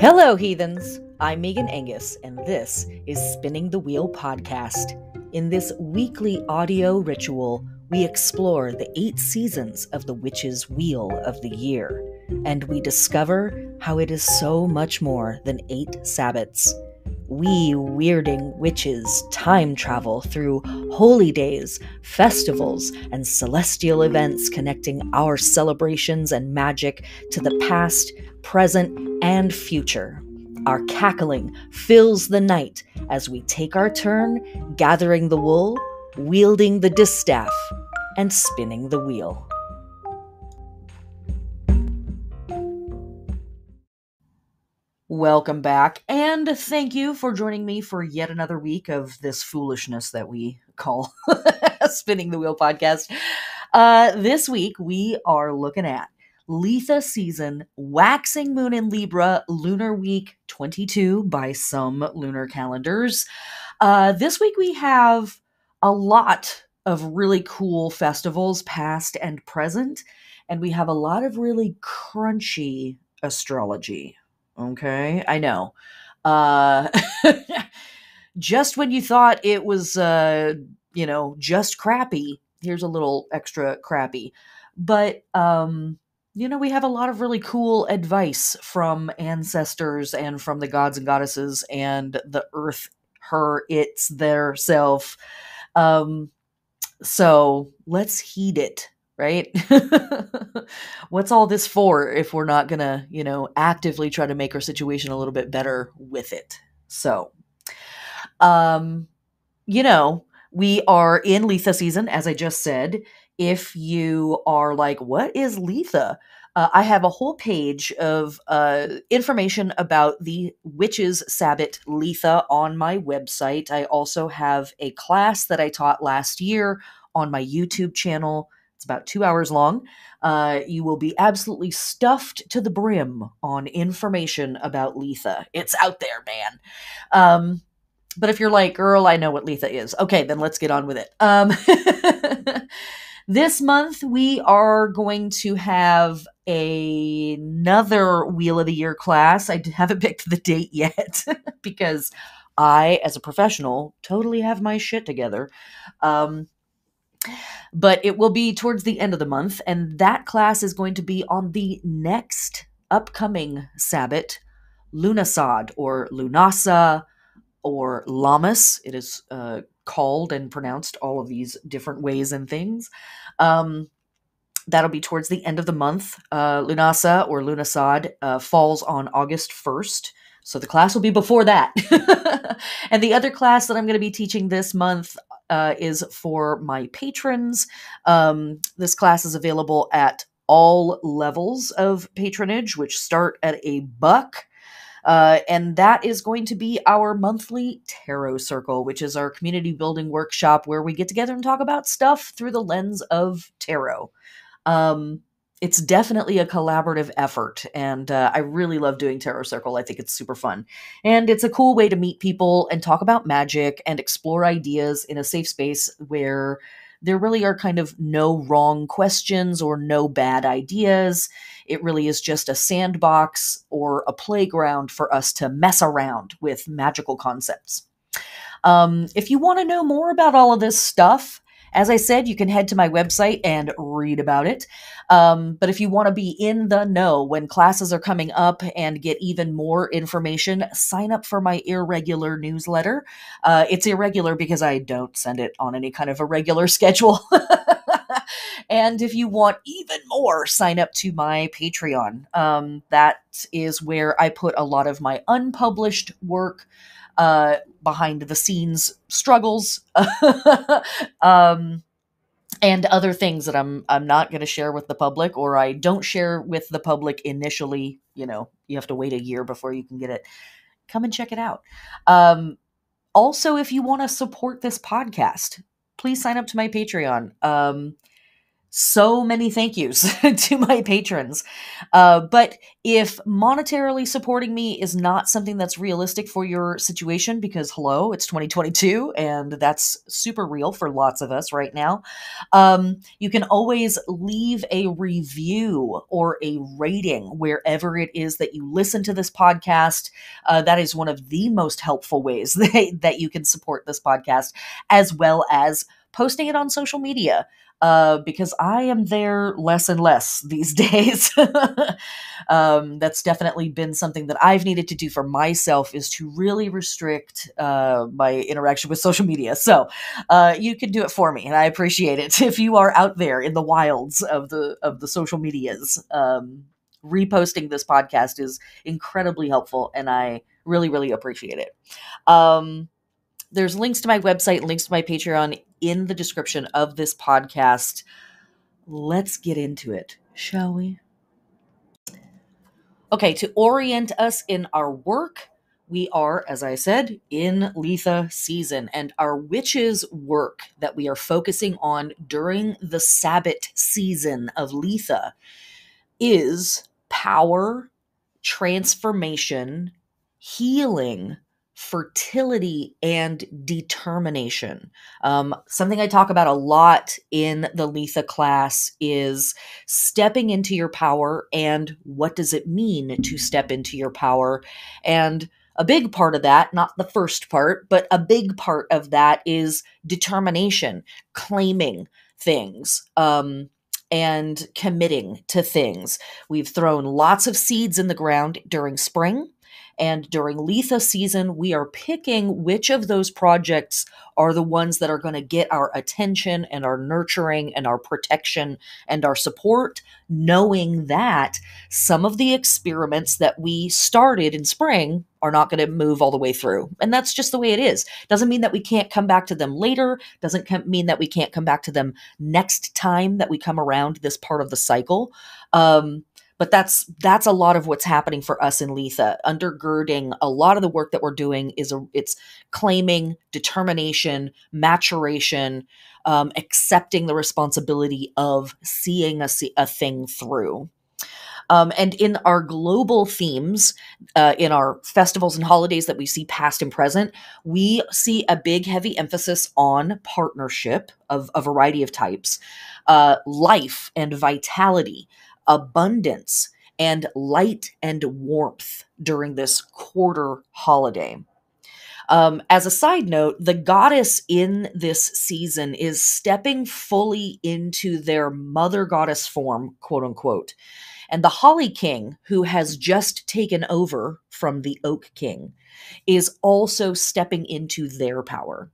Hello, heathens. I'm Meagan Angus, and this is Spinning the Wheel podcast. In this weekly audio ritual, we explore the eight seasons of the Witch's Wheel of the Year, and we discover how it is so much more than eight Sabbats. We weirding witches time travel through holy days, festivals, and celestial events connecting our celebrations and magic to the past, present, and future. Our cackling fills the night as we take our turn gathering the wool, wielding the distaff, and spinning the wheel. Welcome back, and thank you for joining me for yet another week of this foolishness that we call Spinning the Wheel podcast. Uh, this week, we are looking at Litha season, waxing moon in Libra, lunar week 22 by some lunar calendars. Uh, this week, we have a lot of really cool festivals, past and present, and we have a lot of really crunchy astrology. Okay, I know. Uh, just when you thought it was, uh, you know, just crappy, here's a little extra crappy. But, um, you know, we have a lot of really cool advice from ancestors and from the gods and goddesses and the earth, her, its, their self. Um, so let's heed it right? What's all this for if we're not going to, you know, actively try to make our situation a little bit better with it? So, um, you know, we are in Litha season, as I just said. If you are like, what is Litha? Uh, I have a whole page of uh, information about the Witches Sabbat Litha on my website. I also have a class that I taught last year on my YouTube channel it's about two hours long. Uh, you will be absolutely stuffed to the brim on information about Litha. It's out there, man. Um, but if you're like, girl, I know what Litha is, okay, then let's get on with it. Um, this month, we are going to have a, another Wheel of the Year class. I haven't picked the date yet because I, as a professional, totally have my shit together. Um, but it will be towards the end of the month, and that class is going to be on the next upcoming Sabbat, Lughnasadh or Lunasa or Lammas. It is uh, called and pronounced all of these different ways and things. Um, that'll be towards the end of the month. Uh, Lunasa or Lughnasadh uh, falls on August 1st. So the class will be before that. and the other class that I'm going to be teaching this month uh, is for my patrons. Um, this class is available at all levels of patronage, which start at a buck. Uh, and that is going to be our monthly tarot circle, which is our community building workshop where we get together and talk about stuff through the lens of tarot. Um, it's definitely a collaborative effort and uh, i really love doing tarot circle i think it's super fun. And it's a cool way to meet people and talk about magic and explore ideas in a safe space where there really are kind of no wrong questions or no bad ideas. It really is just a sandbox or a playground for us to mess around with magical concepts. Um, if you want to know more about all of this stuff as I said, you can head to my website and read about it. Um, but if you want to be in the know when classes are coming up and get even more information, sign up for my irregular newsletter. Uh, it's irregular because I don't send it on any kind of a regular schedule. and if you want even more, sign up to my Patreon. Um, that is where I put a lot of my unpublished work uh, behind the scenes struggles um, and other things that I'm I'm not going to share with the public or I don't share with the public initially. You know, you have to wait a year before you can get it. Come and check it out. Um, also, if you want to support this podcast, please sign up to my Patreon. Um, so many thank yous to my patrons. Uh, but if monetarily supporting me is not something that's realistic for your situation, because hello, it's 2022 and that's super real for lots of us right now, um, you can always leave a review or a rating wherever it is that you listen to this podcast. Uh, that is one of the most helpful ways that, that you can support this podcast, as well as posting it on social media uh, because I am there less and less these days. um, that's definitely been something that I've needed to do for myself is to really restrict uh, my interaction with social media. So uh, you can do it for me, and I appreciate it. If you are out there in the wilds of the of the social medias, um, reposting this podcast is incredibly helpful, and I really really appreciate it. Um, there's links to my website, links to my Patreon in the description of this podcast. Let's get into it, shall we? Okay, to orient us in our work, we are, as I said, in Litha season, and our witches' work that we are focusing on during the Sabbat season of Litha is power, transformation, healing, fertility and determination. Um, something I talk about a lot in the Litha class is stepping into your power and what does it mean to step into your power. And a big part of that, not the first part, but a big part of that is determination, claiming things. Um, and committing to things. We've thrown lots of seeds in the ground during spring and during Litha season, we are picking which of those projects are the ones that are going to get our attention and our nurturing and our protection and our support, knowing that some of the experiments that we started in spring are not going to move all the way through. And that's just the way it is. Doesn't mean that we can't come back to them later, doesn't mean that we can't come back to them next time that we come around this part of the cycle. Um, but that's that's a lot of what's happening for us in Litha Undergirding a lot of the work that we're doing is a, it's claiming determination, maturation, um, accepting the responsibility of seeing a, a thing through. Um, and in our global themes, uh, in our festivals and holidays that we see past and present, we see a big, heavy emphasis on partnership of a variety of types, uh, life and vitality, abundance and light and warmth during this quarter holiday. Um, as a side note, the goddess in this season is stepping fully into their mother goddess form, quote unquote. And the Holly King, who has just taken over from the Oak King, is also stepping into their power.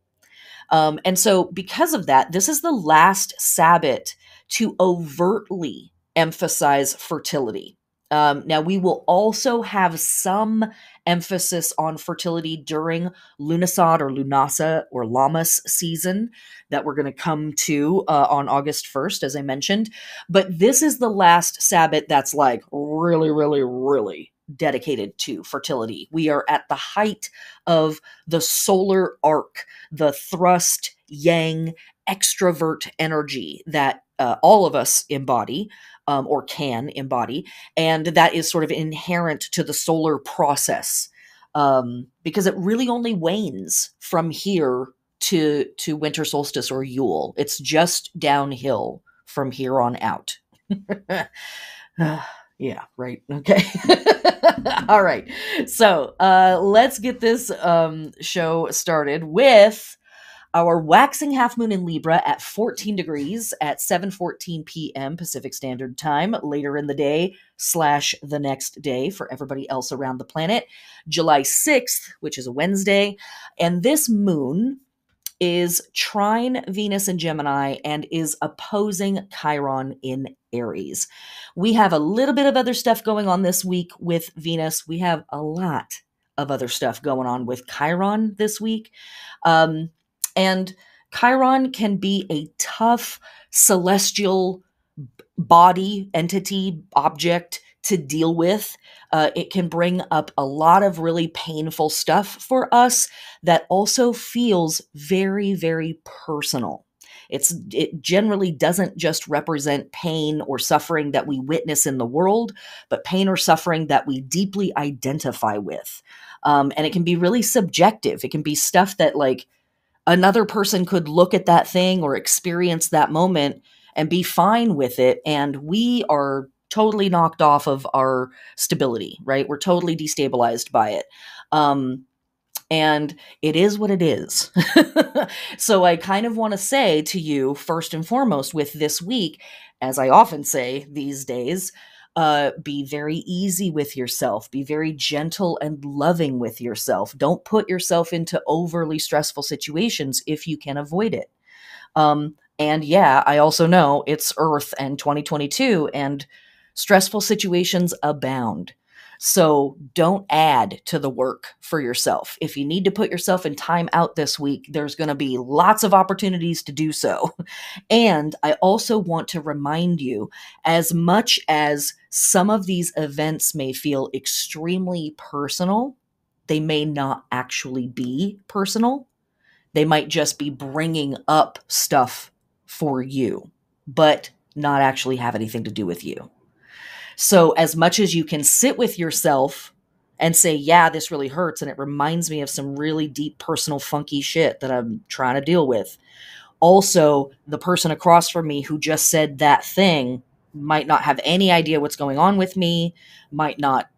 Um, and so, because of that, this is the last Sabbat to overtly emphasize fertility. Um, now, we will also have some emphasis on fertility during Lughnasadh or Lunasa or Lammas season that we're going to come to uh, on August 1st, as I mentioned. But this is the last Sabbat that's like really, really, really dedicated to fertility. We are at the height of the solar arc, the thrust, yang, extrovert energy that uh, all of us embody um, or can embody, and that is sort of inherent to the solar process um, because it really only wanes from here to to winter solstice or Yule. It's just downhill from here on out. yeah, right. Okay. All right. So uh, let's get this um, show started with our waxing half moon in Libra at 14 degrees at 7:14 p.m. Pacific Standard Time later in the day slash the next day for everybody else around the planet. July 6th, which is a Wednesday, and this moon is trine Venus in Gemini and is opposing Chiron in Aries. We have a little bit of other stuff going on this week with Venus. We have a lot of other stuff going on with Chiron this week. Um, and Chiron can be a tough celestial body, entity, object to deal with. Uh, it can bring up a lot of really painful stuff for us that also feels very, very personal. It's it generally doesn't just represent pain or suffering that we witness in the world, but pain or suffering that we deeply identify with. Um, and it can be really subjective. It can be stuff that like another person could look at that thing or experience that moment and be fine with it, and we are totally knocked off of our stability. Right? We're totally destabilized by it. Um, and it is what it is. so I kind of want to say to you, first and foremost, with this week, as I often say these days, uh, be very easy with yourself. Be very gentle and loving with yourself. Don't put yourself into overly stressful situations if you can avoid it. Um, and yeah, I also know it's Earth and 2022, and stressful situations abound. So don't add to the work for yourself. If you need to put yourself in time out this week, there's going to be lots of opportunities to do so. And I also want to remind you as much as some of these events may feel extremely personal, they may not actually be personal. They might just be bringing up stuff for you, but not actually have anything to do with you. So, as much as you can sit with yourself and say, yeah, this really hurts, and it reminds me of some really deep, personal, funky shit that I'm trying to deal with. Also, the person across from me who just said that thing might not have any idea what's going on with me, might not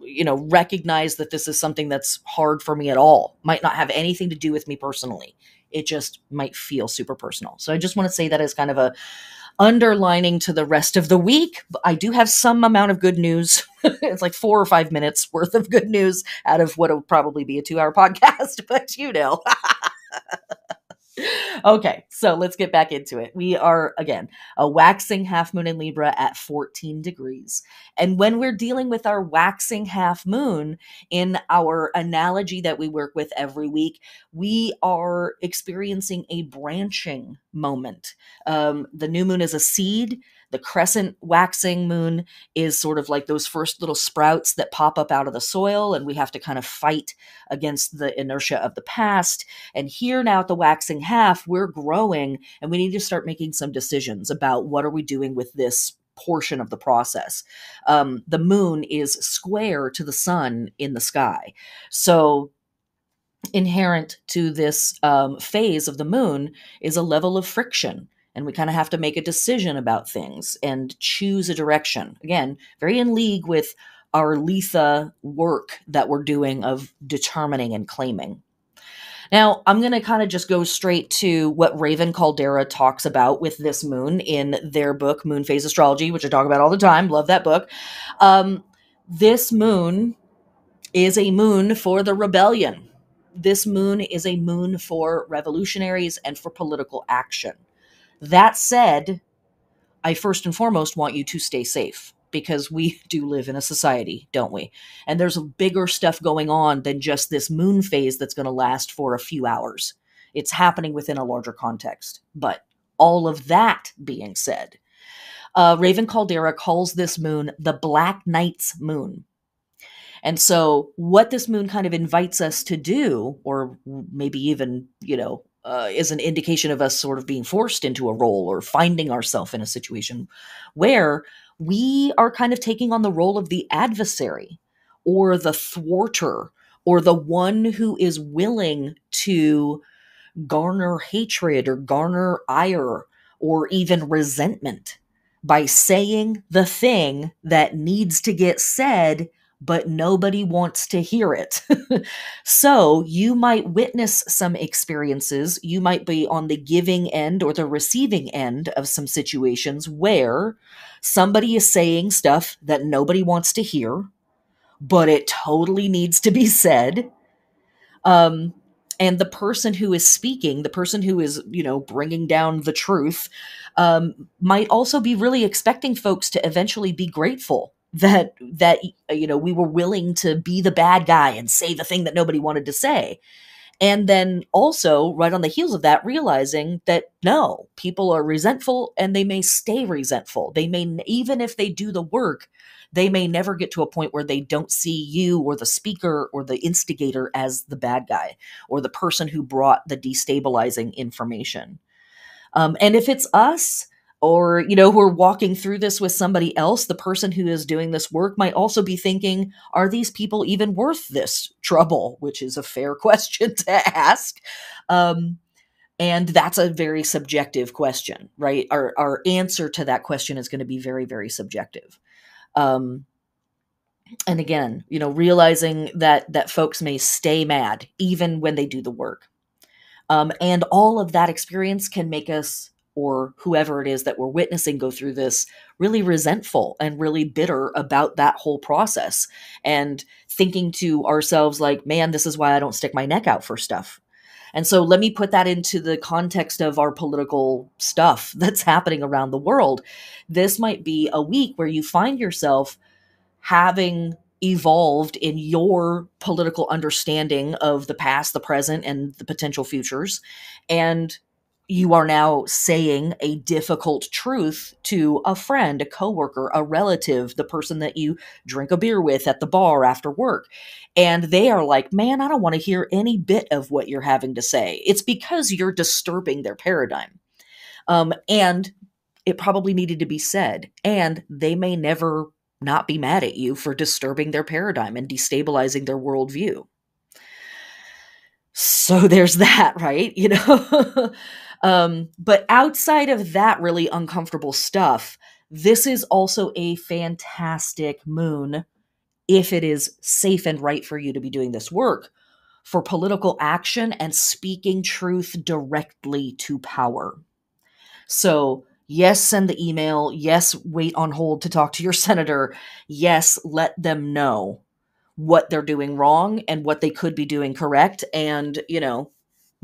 you know recognize that this is something that's hard for me at all might not have anything to do with me personally it just might feel super personal so i just want to say that as kind of a underlining to the rest of the week. I do have some amount of good news. it's like four or five minutes worth of good news out of what will probably be a two hour podcast, but you know. okay, so let's get back into it. We are, again, a waxing half moon in Libra at 14 degrees. And when we're dealing with our waxing half moon in our analogy that we work with every week, we are experiencing a branching moment. Um, the new moon is a seed the crescent waxing moon is sort of like those first little sprouts that pop up out of the soil, and we have to kind of fight against the inertia of the past. And here now at the waxing half, we're growing, and we need to start making some decisions about what are we doing with this portion of the process. Um, the moon is square to the sun in the sky. So inherent to this um, phase of the moon is a level of friction and we kind of have to make a decision about things and choose a direction. Again, very in league with our Litha work that we're doing of determining and claiming. Now, I'm going to kind of just go straight to what Raven Kaldera talks about with this moon in their book, Moon Phase Astrology, which I talk about all the time. Love that book. Um, this moon is a moon for the rebellion. This moon is a moon for revolutionaries and for political action. That said, I first and foremost want you to stay safe because we do live in a society, don't we? And there's a bigger stuff going on than just this moon phase that's going to last for a few hours. It's happening within a larger context. But all of that being said, uh, Raven Kaldera calls this moon the Black Knight's moon. And so, what this moon kind of invites us to do, or maybe even, you know, uh, is an indication of us sort of being forced into a role or finding ourselves in a situation where we are kind of taking on the role of the adversary or the thwarter or the one who is willing to garner hatred or garner ire or even resentment by saying the thing that needs to get said but nobody wants to hear it. so you might witness some experiences. You might be on the giving end or the receiving end of some situations where somebody is saying stuff that nobody wants to hear, but it totally needs to be said. Um, and the person who is speaking, the person who is, you know, bringing down the truth, um, might also be really expecting folks to eventually be grateful that that you know we were willing to be the bad guy and say the thing that nobody wanted to say. And then also right on the heels of that realizing that no people are resentful and they may stay resentful. They may even if they do the work they may never get to a point where they don't see you or the speaker or the instigator as the bad guy or the person who brought the destabilizing information. Um, and if it's us, or you know who are walking through this with somebody else the person who is doing this work might also be thinking are these people even worth this trouble? Which is a fair question to ask. Um, and that's a very subjective question right? Our, our answer to that question is going to be very very subjective. Um, and again you know realizing that that folks may stay mad even when they do the work. Um, and all of that experience can make us or whoever it is that we're witnessing go through this really resentful and really bitter about that whole process and thinking to ourselves like man this is why i don't stick my neck out for stuff. And so let me put that into the context of our political stuff that's happening around the world. This might be a week where you find yourself having evolved in your political understanding of the past the present and the potential futures and you are now saying a difficult truth to a friend, a coworker, a relative, the person that you drink a beer with at the bar after work. And they are like, man, I don't want to hear any bit of what you're having to say. It's because you're disturbing their paradigm. Um, and it probably needed to be said. And they may never not be mad at you for disturbing their paradigm and destabilizing their worldview. So there's that, right? You know? Um, but outside of that really uncomfortable stuff, this is also a fantastic moon if it is safe and right for you to be doing this work for political action and speaking truth directly to power. So, yes, send the email. Yes, wait on hold to talk to your senator. Yes, let them know what they're doing wrong and what they could be doing correct. And, you know,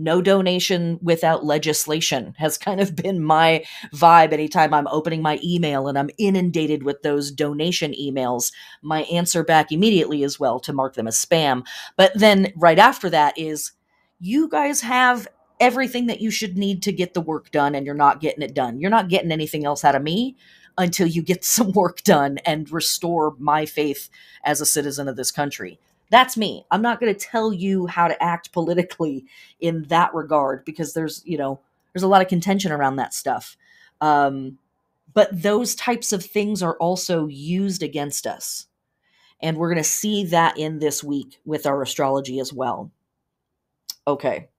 no donation without legislation has kind of been my vibe anytime I'm opening my email and I'm inundated with those donation emails. My answer back immediately is well to mark them as spam. But then right after that is you guys have everything that you should need to get the work done and you're not getting it done. You're not getting anything else out of me until you get some work done and restore my faith as a citizen of this country. That's me. I'm not going to tell you how to act politically in that regard because there's, you know, there's a lot of contention around that stuff. Um, but those types of things are also used against us. And we're going to see that in this week with our astrology as well. Okay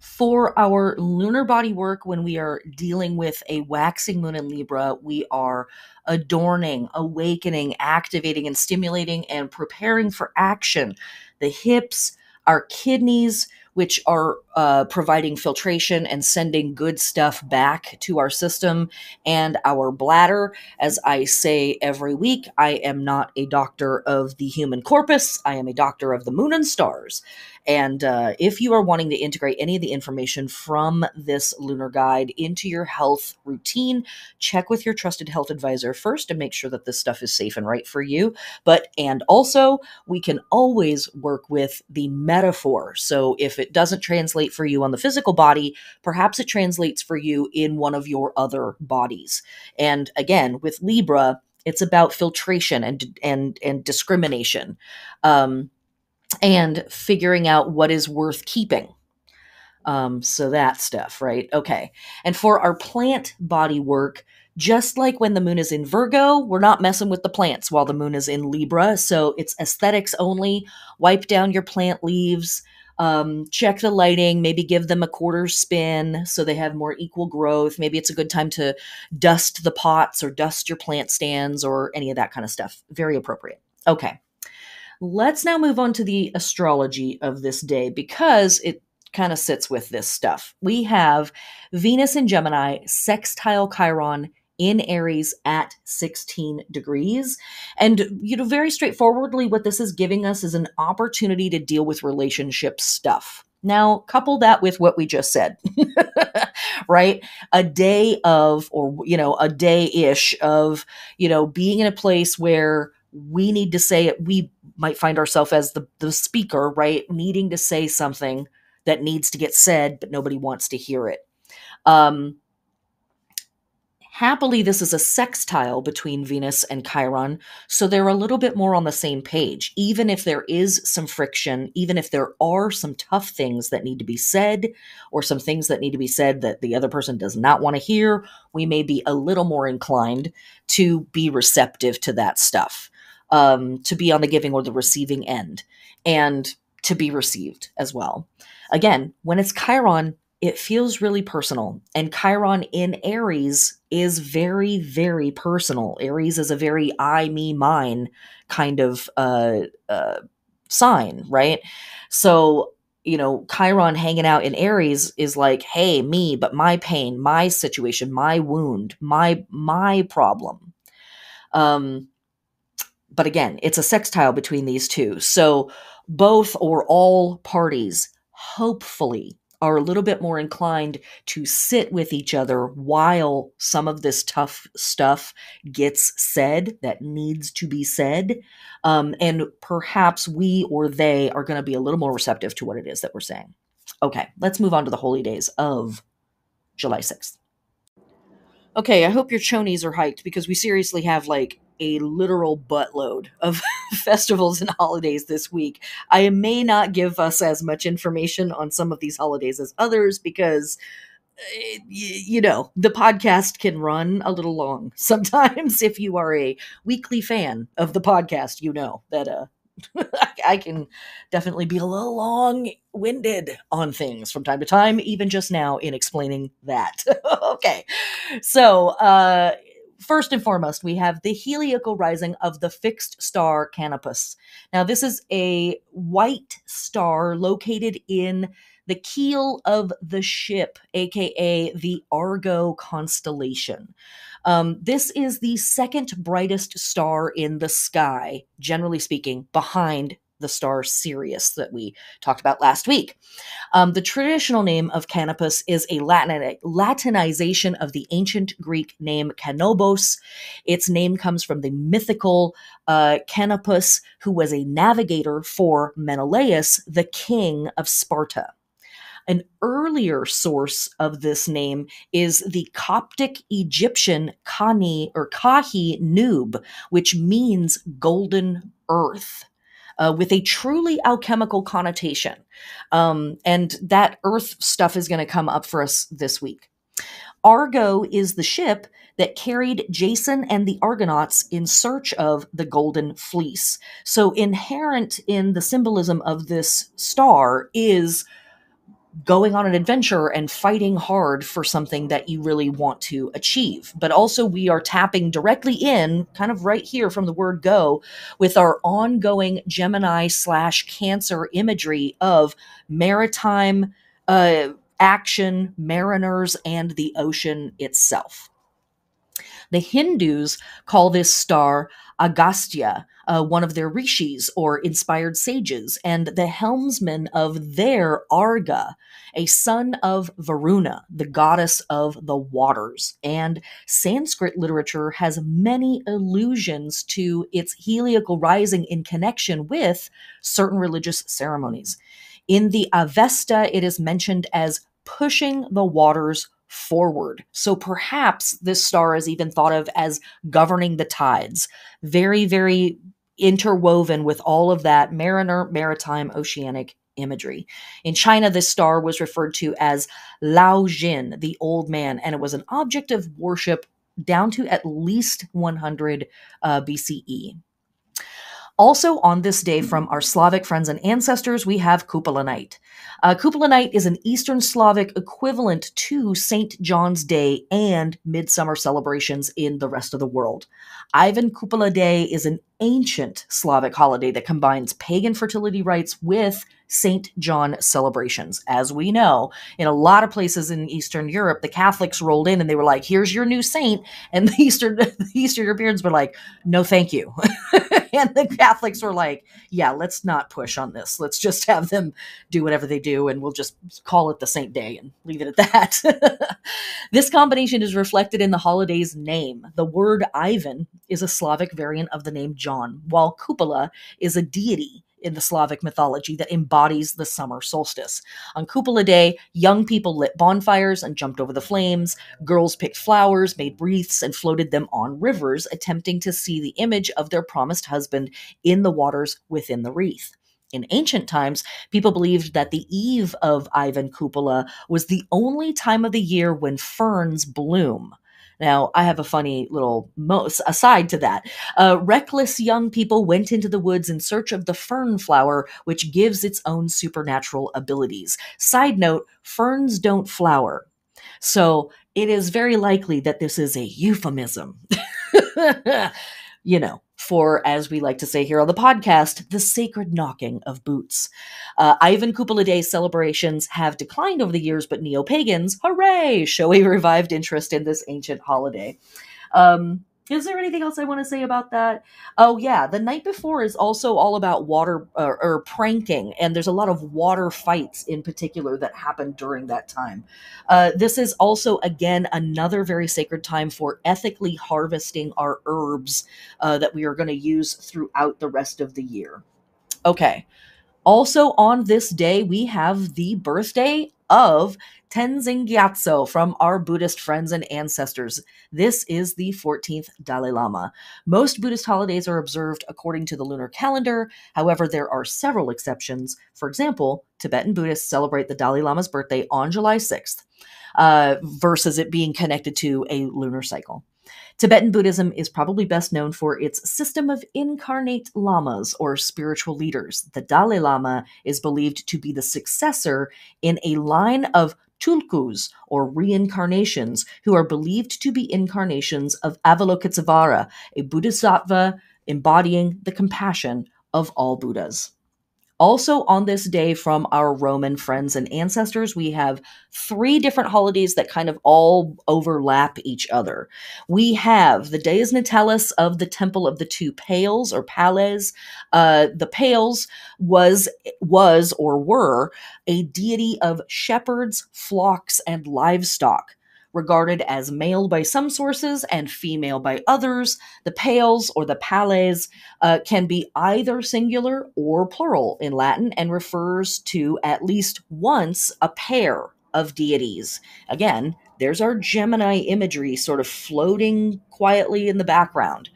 for our lunar body work, when we are dealing with a waxing moon in Libra, we are adorning, awakening, activating, and stimulating and preparing for action. The hips, our kidneys, which are uh, providing filtration and sending good stuff back to our system, and our bladder. As I say every week, I am not a doctor of the human corpus, I am a doctor of the moon and stars. And uh, if you are wanting to integrate any of the information from this lunar guide into your health routine, check with your trusted health advisor first to make sure that this stuff is safe and right for you. But, and also, we can always work with the metaphor. So if it doesn't translate for you on the physical body, perhaps it translates for you in one of your other bodies. And again, with Libra, it's about filtration and and and discrimination. Um, and figuring out what is worth keeping. Um, so that stuff, right? Okay. And for our plant body work, just like when the moon is in Virgo, we're not messing with the plants while the moon is in Libra. So it's aesthetics only. Wipe down your plant leaves. Um, check the lighting, maybe give them a quarter spin so they have more equal growth. Maybe it's a good time to dust the pots or dust your plant stands or any of that kind of stuff. Very appropriate. Okay. Let's now move on to the astrology of this day because it kind of sits with this stuff. We have Venus in Gemini, sextile Chiron in Aries at 16 degrees. And, you know, very straightforwardly, what this is giving us is an opportunity to deal with relationship stuff. Now, couple that with what we just said, right? A day of, or, you know, a day ish of, you know, being in a place where we need to say it. We might find ourselves as the, the speaker, right? Needing to say something that needs to get said, but nobody wants to hear it. Um, Happily, this is a sextile between Venus and Chiron, so they're a little bit more on the same page. Even if there is some friction, even if there are some tough things that need to be said, or some things that need to be said that the other person does not want to hear, we may be a little more inclined to be receptive to that stuff, um, to be on the giving or the receiving end, and to be received as well. Again, when it's Chiron, it feels really personal. And Chiron in Aries is very, very personal. Aries is a very I, me, mine kind of uh, uh, sign, right? So, you know, Chiron hanging out in Aries is like, hey, me, but my pain, my situation, my wound, my my problem. Um, but again, it's a sextile between these two. So both or all parties hopefully are a little bit more inclined to sit with each other while some of this tough stuff gets said that needs to be said. Um, and perhaps we or they are going to be a little more receptive to what it is that we're saying. Okay, let's move on to the holy days of July 6th. Okay, I hope your chonies are hyped because we seriously have like a literal buttload of festivals and holidays this week. I may not give us as much information on some of these holidays as others because eh, you know, the podcast can run a little long. Sometimes if you are a weekly fan of the podcast, you know that uh I can definitely be a little long winded on things from time to time, even just now in explaining that. okay. So, uh, first and foremost, we have the heliacal rising of the fixed star Canopus. Now, this is a white star located in the keel of the ship, aka the Argo constellation. Um, this is the second brightest star in the sky, generally speaking, behind the star Sirius that we talked about last week. Um, the traditional name of Canopus is a Latin- Latinization of the ancient Greek name Canobos. Its name comes from the mythical uh, Canopus, who was a navigator for Menelaus, the king of Sparta. An earlier source of this name is the Coptic Egyptian Kani or Kahi Nub, which means golden earth uh, with a truly alchemical connotation. Um, and that earth stuff is going to come up for us this week. Argo is the ship that carried Jason and the Argonauts in search of the Golden Fleece. So, inherent in the symbolism of this star is going on an adventure and fighting hard for something that you really want to achieve. But also, we are tapping directly in, kind of right here from the word go, with our ongoing Gemini slash Cancer imagery of maritime uh, action, mariners, and the ocean itself. The Hindus call this star Agastya, uh, one of their rishis or inspired sages, and the helmsman of their Arga, a son of Varuna, the goddess of the waters. And Sanskrit literature has many allusions to its heliacal rising in connection with certain religious ceremonies. In the Avesta, it is mentioned as pushing the waters forward. So perhaps this star is even thought of as governing the tides. Very, very interwoven with all of that mariner, maritime, oceanic imagery. In China, this star was referred to as Lao Jin, the old man, and it was an object of worship down to at least 100 uh, BCE. Also, on this day from our Slavic friends and ancestors, we have Kupala Night. Uh, Kupala Night is an Eastern Slavic equivalent to St. John's Day and midsummer celebrations in the rest of the world. Ivan Kupala Day is an ancient Slavic holiday that combines pagan fertility rites with St. John celebrations. As we know, in a lot of places in Eastern Europe, the Catholics rolled in and they were like, here's your new saint. And the Eastern, the Eastern Europeans were like, no, thank you. and the Catholics were like, yeah, let's not push on this. Let's just have them do whatever they do and we'll just call it the Saint Day and leave it at that. this combination is reflected in the holiday's name. The word Ivan is a Slavic variant of the name John, while Kupala is a deity in the Slavic mythology that embodies the summer solstice. On Kupala Day, young people lit bonfires and jumped over the flames. Girls picked flowers, made wreaths, and floated them on rivers, attempting to see the image of their promised husband in the waters within the wreath. In ancient times, people believed that the eve of Ivan Kupala was the only time of the year when ferns bloom. Now, I have a funny little mo- aside to that. Uh, reckless young people went into the woods in search of the fern flower, which gives its own supernatural abilities. Side note ferns don't flower. So it is very likely that this is a euphemism. you know, for, as we like to say here on the podcast, the sacred knocking of boots. Uh, Ivan Kupala Day celebrations have declined over the years, but neo pagans, hooray, show a revived interest in this ancient holiday. Um, is there anything else I want to say about that? Oh, yeah. The night before is also all about water or pranking, and there's a lot of water fights in particular that happen during that time. Uh, this is also, again, another very sacred time for ethically harvesting our herbs uh, that we are going to use throughout the rest of the year. Okay. Also, on this day, we have the birthday of Tenzin Gyatso from our Buddhist friends and ancestors. This is the 14th Dalai Lama. Most Buddhist holidays are observed according to the lunar calendar. However, there are several exceptions. For example, Tibetan Buddhists celebrate the Dalai Lama's birthday on July 6th, uh, versus it being connected to a lunar cycle. Tibetan Buddhism is probably best known for its system of incarnate lamas or spiritual leaders. The Dalai Lama is believed to be the successor in a line of tulkus or reincarnations who are believed to be incarnations of Avalokitesvara, a bodhisattva embodying the compassion of all Buddhas. Also, on this day from our Roman friends and ancestors, we have three different holidays that kind of all overlap each other. We have the Dies Natalis of the Temple of the Two Pales or Pales. Uh, the Pales was was or were a deity of shepherds, flocks, and livestock regarded as male by some sources and female by others. The pales or the pales uh, can be either singular or plural in Latin and refers to at least once a pair of deities. Again, there's our Gemini imagery sort of floating quietly in the background.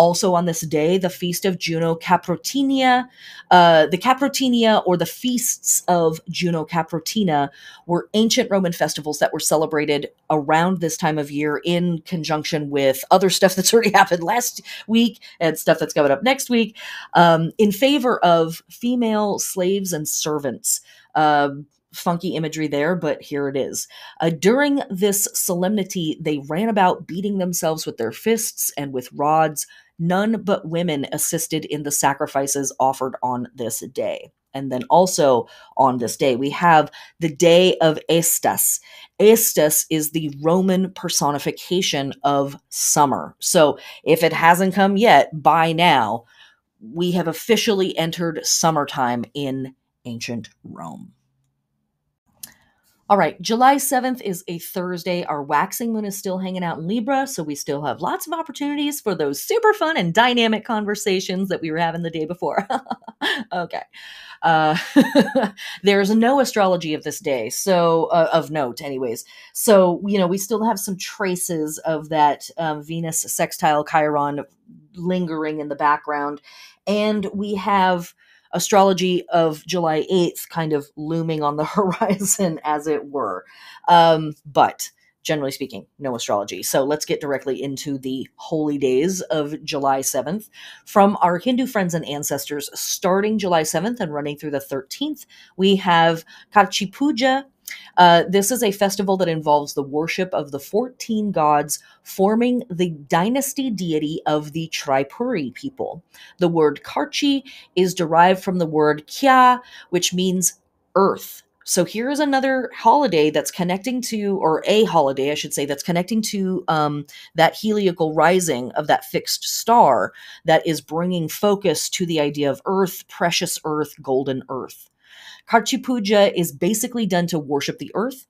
Also on this day, the feast of Juno Caprotinia. Uh, the Caprotinia, or the feasts of Juno Caprotina, were ancient Roman festivals that were celebrated around this time of year in conjunction with other stuff that's already happened last week and stuff that's coming up next week um, in favor of female slaves and servants. Um, funky imagery there, but here it is. Uh, during this solemnity, they ran about beating themselves with their fists and with rods, None but women assisted in the sacrifices offered on this day. And then also on this day, we have the day of Aestas. Aestas is the Roman personification of summer. So if it hasn't come yet, by now, we have officially entered summertime in ancient Rome. All right, July 7th is a Thursday. Our waxing moon is still hanging out in Libra, so we still have lots of opportunities for those super fun and dynamic conversations that we were having the day before. okay. Uh, there's no astrology of this day, so uh, of note, anyways. So, you know, we still have some traces of that um, Venus sextile Chiron lingering in the background. And we have astrology of July 8th kind of looming on the horizon, as it were. Um, but generally speaking, no astrology. So let's get directly into the holy days of July 7th. From our Hindu friends and ancestors, starting July 7th and running through the 13th, we have Kharchi Puja, uh, this is a festival that involves the worship of the 14 gods forming the dynasty deity of the Tripuri people. The word Kharchi is derived from the word Kya, which means earth. So here is another holiday that's connecting to, or a holiday, I should say, that's connecting to um, that heliacal rising of that fixed star that is bringing focus to the idea of earth, precious earth, golden earth. Kharchi Puja is basically done to worship the earth.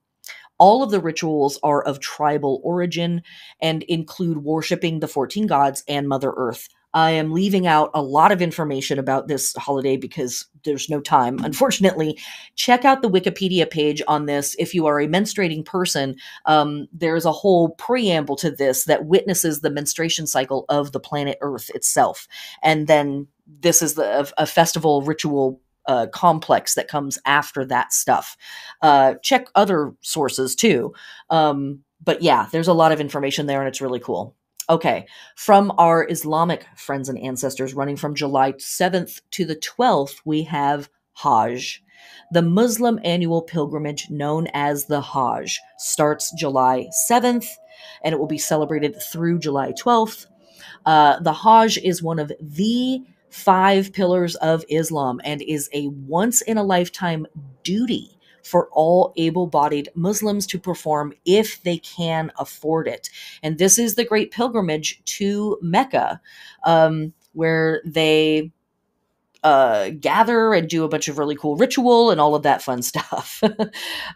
All of the rituals are of tribal origin and include worshiping the 14 gods and Mother Earth I am leaving out a lot of information about this holiday because there's no time, unfortunately. Check out the Wikipedia page on this if you are a menstruating person. Um, there's a whole preamble to this that witnesses the menstruation cycle of the planet Earth itself. And then this is the, a, a festival ritual uh, complex that comes after that stuff. Uh, check other sources too. Um, but yeah, there's a lot of information there and it's really cool. Okay, from our Islamic friends and ancestors, running from July 7th to the 12th, we have Hajj. The Muslim annual pilgrimage known as the Hajj starts July 7th and it will be celebrated through July 12th. Uh, the Hajj is one of the five pillars of Islam and is a once in a lifetime duty for all able bodied Muslims to perform if they can afford it. And this is the great pilgrimage to Mecca, um, where they uh, gather and do a bunch of really cool ritual and all of that fun stuff.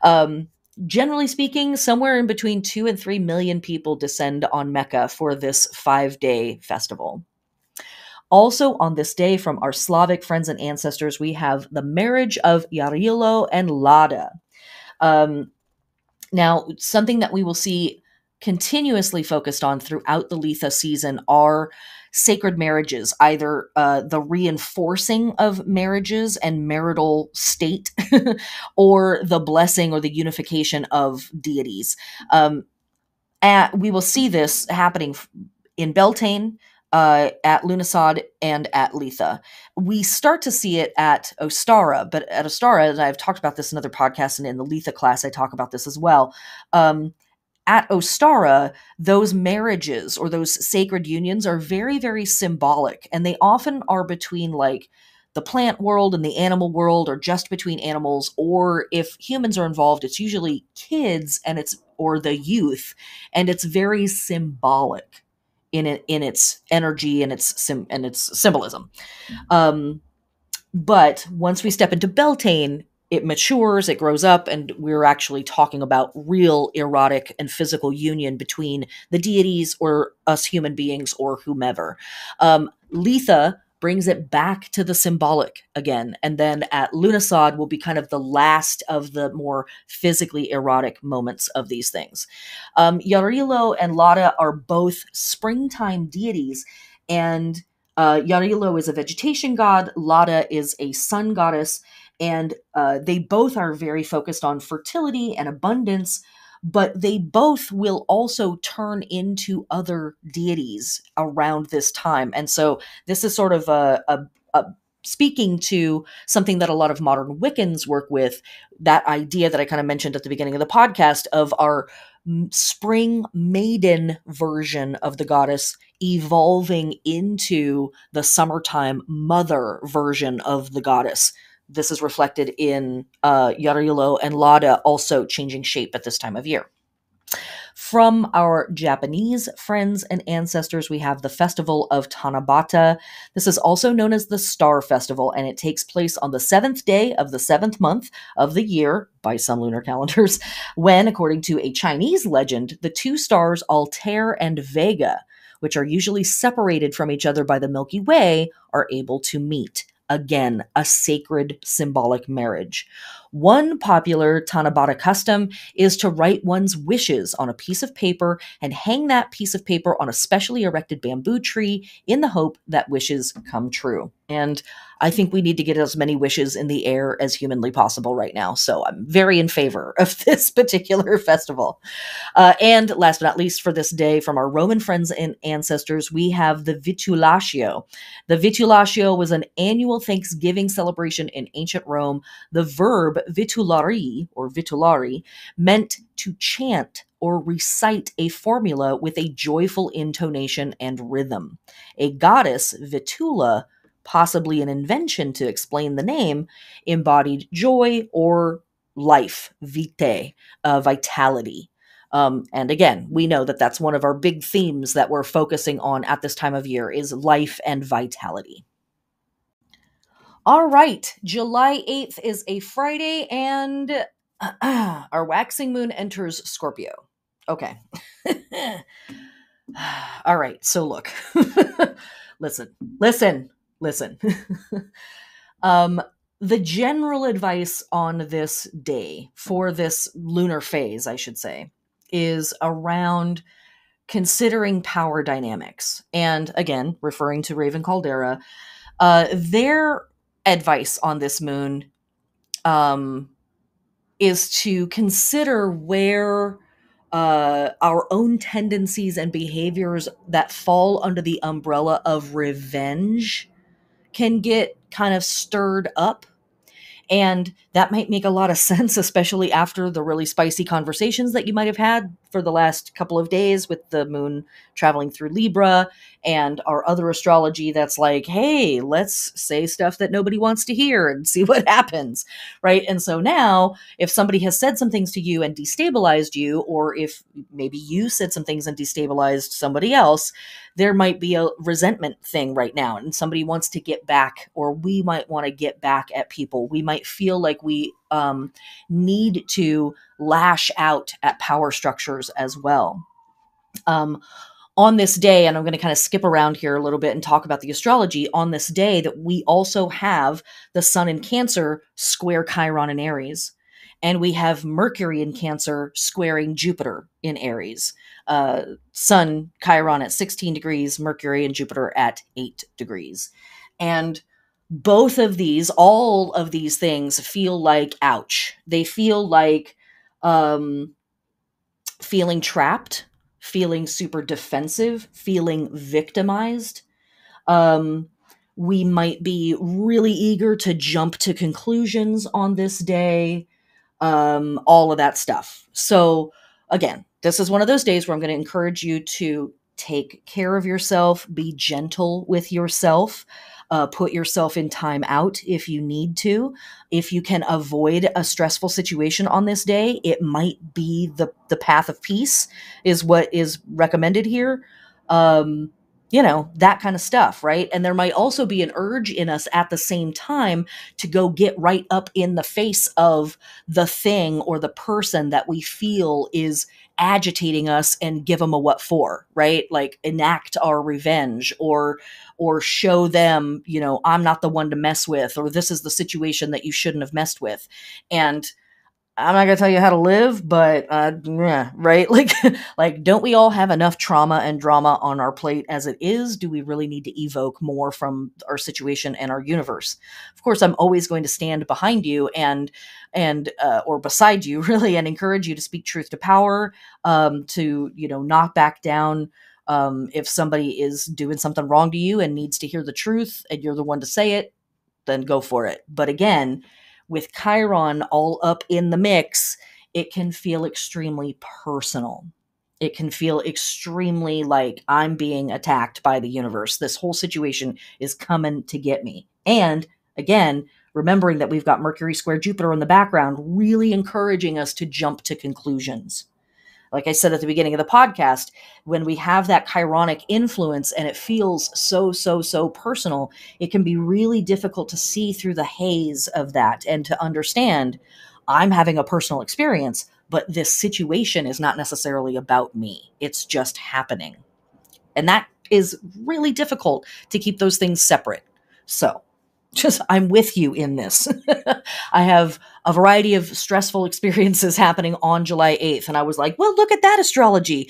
um, generally speaking, somewhere in between two and three million people descend on Mecca for this five day festival. Also, on this day, from our Slavic friends and ancestors, we have the marriage of Yarilo and Lada. Um, now, something that we will see continuously focused on throughout the Litha season are sacred marriages, either uh, the reinforcing of marriages and marital state, or the blessing or the unification of deities. Um, at, we will see this happening in Beltane, uh, at Lughnasadh and at Litha. We start to see it at Ostara, but at Ostara, and I've talked about this in other podcasts, and in the Litha class, I talk about this as well. Um, at Ostara, those marriages or those sacred unions are very, very symbolic, and they often are between like the plant world and the animal world, or just between animals, or if humans are involved, it's usually kids and it's or the youth, and it's very symbolic in it in its energy and its sim and its symbolism. Um, but once we step into Beltane, it matures, it grows up, and we're actually talking about real erotic and physical union between the deities or us human beings or whomever. Um, Litha brings it back to the symbolic again. And then at Lughnasadh will be kind of the last of the more physically erotic moments of these things. Um, Yarilo and Lada are both springtime deities, and uh, Yarilo is a vegetation god, Lada is a sun goddess, and uh, they both are very focused on fertility and abundance but they both will also turn into other deities around this time. And so this is sort of a, a, a speaking to something that a lot of modern Wiccans work with that idea that I kind of mentioned at the beginning of the podcast of our spring maiden version of the goddess evolving into the summertime mother version of the goddess this is reflected in uh, and Lada also changing shape at this time of year. From our Japanese friends and ancestors, we have the Festival of Tanabata. This is also known as the Star Festival, and it takes place on the seventh day of the seventh month of the year by some lunar calendars, when, according to a Chinese legend, the two stars Altair and Vega, which are usually separated from each other by the Milky Way, are able to meet again, a sacred symbolic marriage. One popular Tanabata custom is to write one's wishes on a piece of paper and hang that piece of paper on a specially erected bamboo tree in the hope that wishes come true. And I think we need to get as many wishes in the air as humanly possible right now. So I'm very in favor of this particular festival. Uh, and last but not least, for this day, from our Roman friends and ancestors, we have the Vitulatio. The Vitulatio was an annual Thanksgiving celebration in ancient Rome. The verb vitulari or vitulari meant to chant or recite a formula with a joyful intonation and rhythm. A goddess, Vitula, possibly an invention to explain the name, embodied joy or life, vitae, uh, vitality. Um, and again, we know that that's one of our big themes that we're focusing on at this time of year is life and vitality. All right, July 8th is a Friday, and our waxing moon enters Scorpio. Okay. All right, so look. listen, listen, listen. um, the general advice on this day for this lunar phase, I should say, is around considering power dynamics. And again, referring to Raven Kaldera, uh, their advice on this moon um, is to consider where uh, our own tendencies and behaviors that fall under the umbrella of revenge can get kind of stirred up. And that might make a lot of sense, especially after the really spicy conversations that you might have had for the last couple of days with the moon traveling through Libra and our other astrology that's like, hey, let's say stuff that nobody wants to hear and see what happens. Right. And so now, if somebody has said some things to you and destabilized you, or if maybe you said some things and destabilized somebody else, there might be a resentment thing right now and somebody wants to get back or we might want to get back at people we might feel like we um, need to lash out at power structures as well um, on this day and i'm going to kind of skip around here a little bit and talk about the astrology on this day that we also have the sun in cancer square chiron in aries and we have mercury in cancer squaring jupiter in aries uh, Sun, Chiron at 16 degrees, Mercury and Jupiter at 8 degrees. And both of these, all of these things feel like ouch. They feel like um, feeling trapped, feeling super defensive, feeling victimized. Um, we might be really eager to jump to conclusions on this day, um, all of that stuff. So, again, this is one of those days where I'm going to encourage you to take care of yourself, be gentle with yourself. Uh, put yourself in time out if you need to. If you can avoid a stressful situation on this day, it might be the the path of peace is what is recommended here. Um, you know, that kind of stuff, right? And there might also be an urge in us at the same time to go get right up in the face of the thing or the person that we feel is agitating us and give them a what for, right? Like enact our revenge or or show them, you know, I'm not the one to mess with or this is the situation that you shouldn't have messed with. And I'm not gonna tell you how to live, but uh, yeah, right? Like, like, don't we all have enough trauma and drama on our plate as it is? Do we really need to evoke more from our situation and our universe? Of course, I'm always going to stand behind you and and uh, or beside you, really, and encourage you to speak truth to power, um, to you know, not back down. Um, if somebody is doing something wrong to you and needs to hear the truth, and you're the one to say it, then go for it. But again with Chiron all up in the mix, it can feel extremely personal. It can feel extremely like I'm being attacked by the universe. This whole situation is coming to get me. And again, remembering that we've got Mercury square Jupiter in the background, really encouraging us to jump to conclusions like I said at the beginning of the podcast, when we have that chironic influence and it feels so, so, so personal, it can be really difficult to see through the haze of that and to understand I'm having a personal experience, but this situation is not necessarily about me. It's just happening. And that is really difficult to keep those things separate. So, just I'm with you in this. I have a variety of stressful experiences happening on July 8th and I was like, "Well, look at that astrology.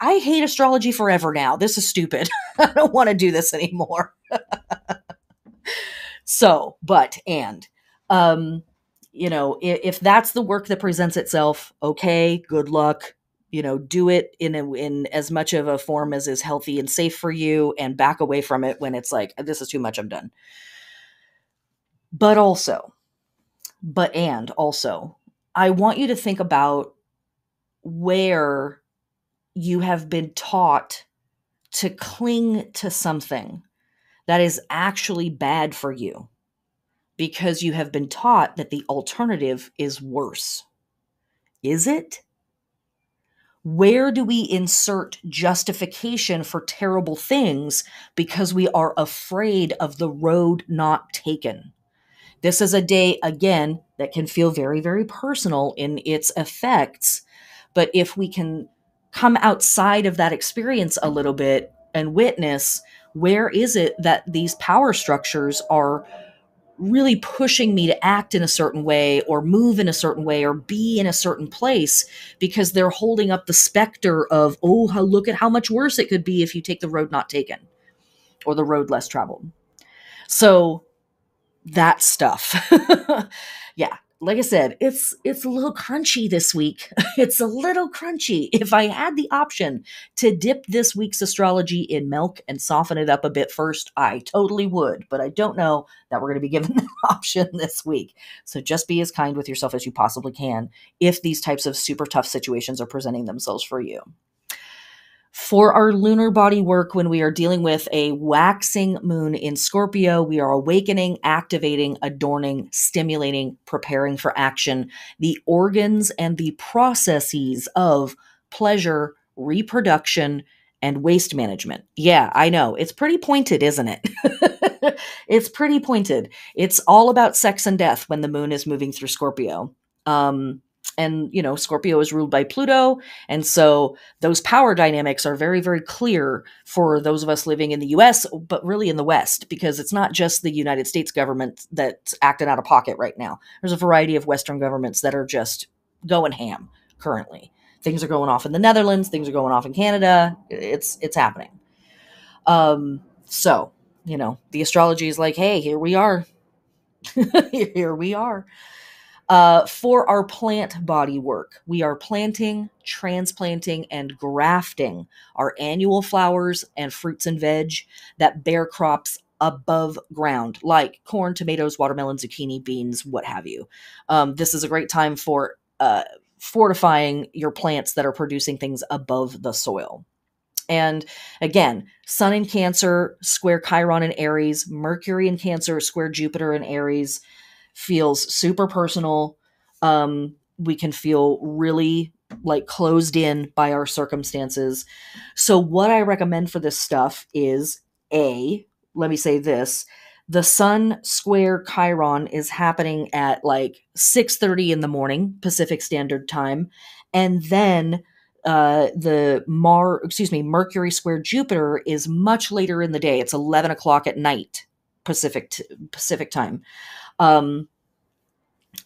I hate astrology forever now. This is stupid. I don't want to do this anymore." so, but and um you know, if, if that's the work that presents itself, okay, good luck you know do it in a, in as much of a form as is healthy and safe for you and back away from it when it's like this is too much i'm done but also, but and also, I want you to think about where you have been taught to cling to something that is actually bad for you because you have been taught that the alternative is worse. Is it? Where do we insert justification for terrible things because we are afraid of the road not taken? This is a day, again, that can feel very, very personal in its effects. But if we can come outside of that experience a little bit and witness where is it that these power structures are really pushing me to act in a certain way or move in a certain way or be in a certain place because they're holding up the specter of, oh, look at how much worse it could be if you take the road not taken or the road less traveled. So that stuff. yeah, like I said, it's it's a little crunchy this week. it's a little crunchy. If I had the option to dip this week's astrology in milk and soften it up a bit first, I totally would. But I don't know that we're going to be given that option this week. So just be as kind with yourself as you possibly can if these types of super tough situations are presenting themselves for you for our lunar body work when we are dealing with a waxing moon in Scorpio. We are awakening, activating, adorning, stimulating, preparing for action the organs and the processes of pleasure, reproduction, and waste management. Yeah, I know. It's pretty pointed, isn't it? it's pretty pointed. It's all about sex and death when the moon is moving through Scorpio. Um, and you know scorpio is ruled by pluto. And so those power dynamics are very very clear for those of us living in the us but really in the west because it's not just the united states government that's acting out of pocket right now. There's a variety of western governments that are just going ham currently. Things are going off in the netherlands. Things are going off in canada. It's it's happening. Um so you know the astrology is like hey here we are. Here we are uh, for our plant body work, we are planting, transplanting, and grafting our annual flowers and fruits and veg that bear crops above ground, like corn, tomatoes, watermelon, zucchini, beans, what have you. Um, this is a great time for uh, fortifying your plants that are producing things above the soil. And again, Sun in Cancer, square Chiron in Aries, Mercury in Cancer, square Jupiter in Aries, feels super personal. Um, we can feel really like closed in by our circumstances. So what I recommend for this stuff is a, let me say this, the sun square chiron is happening at like 6:30 in the morning Pacific Standard Time and then uh, the Mar, excuse me, Mercury square Jupiter is much later in the day. It's 11 o'clock at night Pacific t- Pacific time. Um,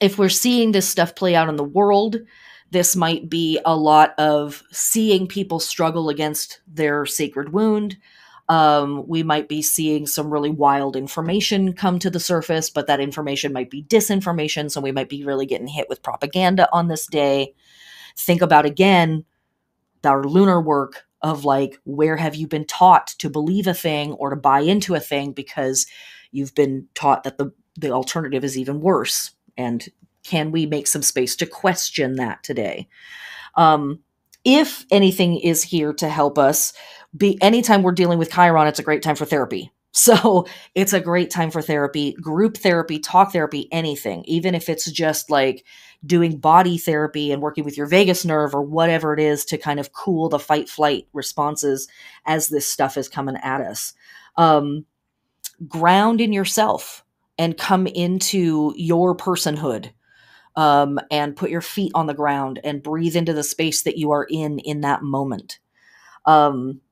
if we're seeing this stuff play out in the world, this might be a lot of seeing people struggle against their sacred wound. Um, we might be seeing some really wild information come to the surface, but that information might be disinformation. So we might be really getting hit with propaganda on this day. Think about again our lunar work of like, where have you been taught to believe a thing or to buy into a thing because you've been taught that the the alternative is even worse. And can we make some space to question that today? Um, if anything is here to help us, be anytime we're dealing with Chiron, it's a great time for therapy. So it's a great time for therapy, group therapy, talk therapy, anything, even if it's just like doing body therapy and working with your vagus nerve or whatever it is to kind of cool the fight flight responses as this stuff is coming at us. Um, ground in yourself and come into your personhood um, and put your feet on the ground and breathe into the space that you are in in that moment. Um,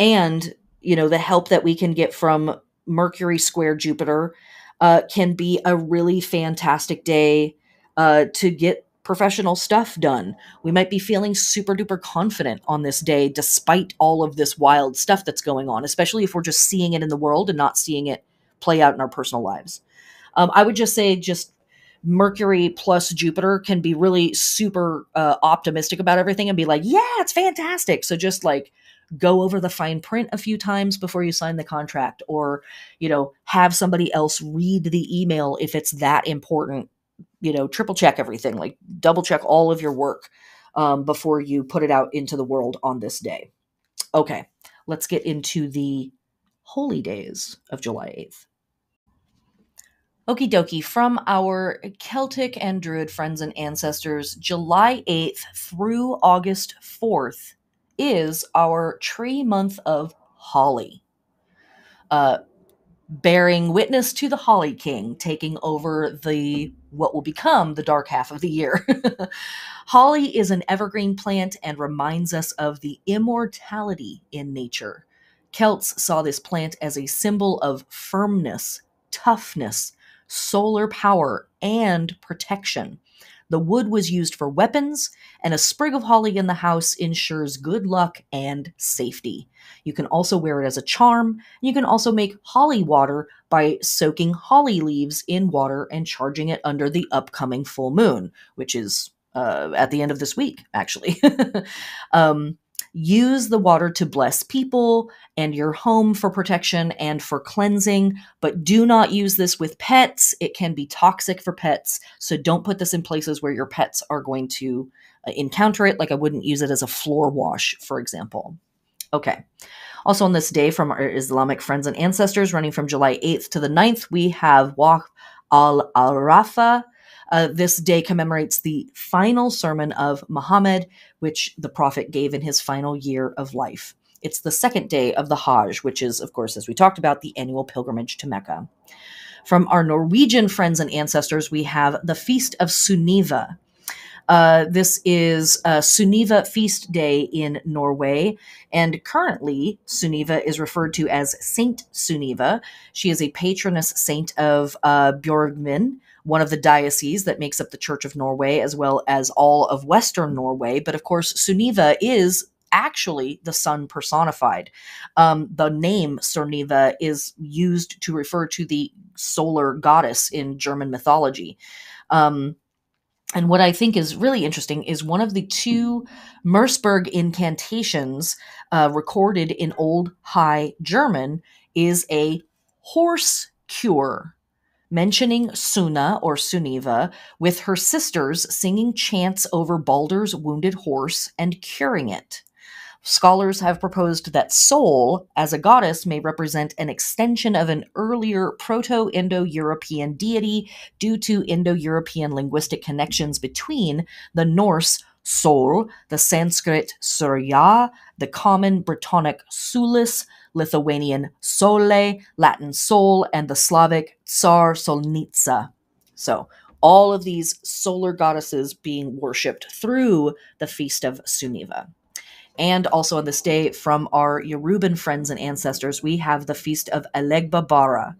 and, you know, the help that we can get from Mercury square Jupiter uh, can be a really fantastic day uh, to get professional stuff done. We might be feeling super duper confident on this day despite all of this wild stuff that's going on, especially if we're just seeing it in the world and not seeing it play out in our personal lives. Um, I would just say, just Mercury plus Jupiter can be really super uh, optimistic about everything and be like, yeah, it's fantastic. So just like go over the fine print a few times before you sign the contract or, you know, have somebody else read the email if it's that important. You know, triple check everything, like double check all of your work um, before you put it out into the world on this day. Okay, let's get into the holy days of July 8th. Okie dokie, from our Celtic and Druid friends and ancestors, July 8th through August 4th is our tree month of Holly. Uh, bearing witness to the Holly King taking over the what will become the dark half of the year. Holly is an evergreen plant and reminds us of the immortality in nature Celts saw this plant as a symbol of firmness, toughness, solar power, and protection. The wood was used for weapons, and a sprig of holly in the house ensures good luck and safety. You can also wear it as a charm. You can also make holly water by soaking holly leaves in water and charging it under the upcoming full moon, which is uh, at the end of this week, actually. um, use the water to bless people and your home for protection and for cleansing, but do not use this with pets. It can be toxic for pets. So don't put this in places where your pets are going to uh, encounter it. Like I wouldn't use it as a floor wash, for example. Okay. Also, on this day from our Islamic friends and ancestors, running from July 8th to the 9th, we have Waqf al Arafah. Uh, this day commemorates the final sermon of Muhammad, which the Prophet gave in his final year of life. It's the second day of the Hajj, which is, of course, as we talked about, the annual pilgrimage to Mecca. From our Norwegian friends and ancestors, we have the Feast of Suniva. Uh, this is a Sunniva feast day in Norway, and currently Suniva is referred to as Saint Suniva. She is a patroness saint of uh, one of the dioceses that makes up the Church of Norway, as well as all of Western Norway. But of course, Sunniva is actually the sun personified. Um, the name Sunniva is used to refer to the solar goddess in German mythology. Um, and what I think is really interesting is one of the two Merseburg incantations uh, recorded in Old High German is a horse cure, mentioning Suna or Suniva with her sisters singing chants over Balder's wounded horse and curing it. Scholars have proposed that Sol, as a goddess, may represent an extension of an earlier Proto Indo European deity due to Indo European linguistic connections between the Norse Sol, the Sanskrit Surya, the common Brittonic Sulis, Lithuanian Sole, Latin Sol, and the Slavic Tsar Solnitsa. So, all of these solar goddesses being worshipped through the feast of Suniva. And also on this day, from our Yoruban friends and ancestors, we have the feast of Elegba Bara.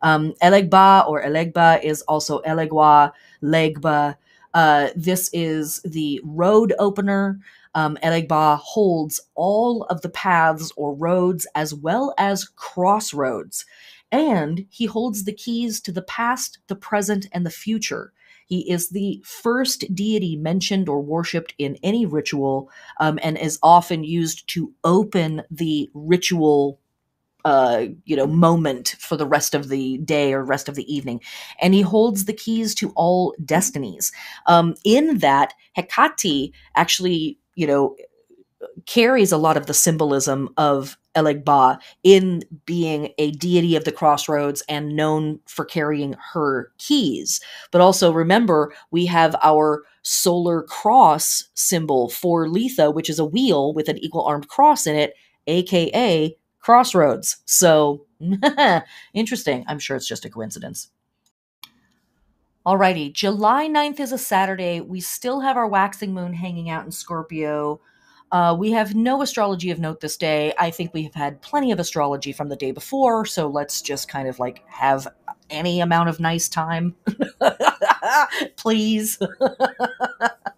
Um, Elegba or Elegba is also Elegwa, Legba. Uh, this is the road opener. Um, Elegba holds all of the paths or roads as well as crossroads. And he holds the keys to the past, the present, and the future. He is the first deity mentioned or worshipped in any ritual um, and is often used to open the ritual uh, you know, moment for the rest of the day or rest of the evening. And he holds the keys to all destinies. Um, in that, Hecate actually, you know, carries a lot of the symbolism of Elegba in being a deity of the crossroads and known for carrying her keys. But also remember, we have our solar cross symbol for Litha, which is a wheel with an equal armed cross in it, aka crossroads. So interesting. I'm sure it's just a coincidence. Alrighty, July 9th is a Saturday. We still have our waxing moon hanging out in Scorpio. Uh, we have no astrology of note this day. I think we have had plenty of astrology from the day before, so let's just kind of like have any amount of nice time. Please.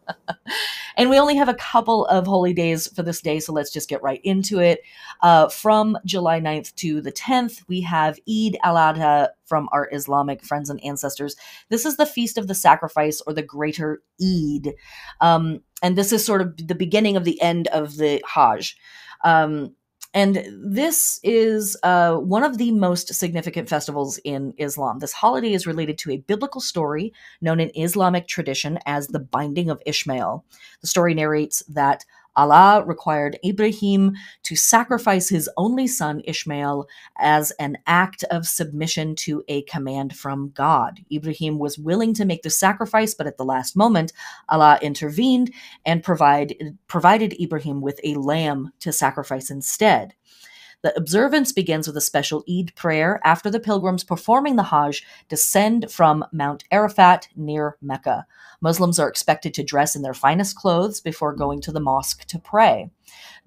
and we only have a couple of holy days for this day, so let's just get right into it. Uh, from July 9th to the 10th, we have Eid al Adha from our Islamic friends and ancestors. This is the feast of the sacrifice or the greater Eid. Um, and this is sort of the beginning of the end of the Hajj. Um, and this is uh, one of the most significant festivals in Islam. This holiday is related to a biblical story known in Islamic tradition as the Binding of Ishmael. The story narrates that Allah required Ibrahim to sacrifice his only son Ishmael as an act of submission to a command from God. Ibrahim was willing to make the sacrifice, but at the last moment, Allah intervened and provide, provided Ibrahim with a lamb to sacrifice instead. The observance begins with a special Eid prayer after the pilgrims performing the Hajj descend from Mount Arafat near Mecca. Muslims are expected to dress in their finest clothes before going to the mosque to pray.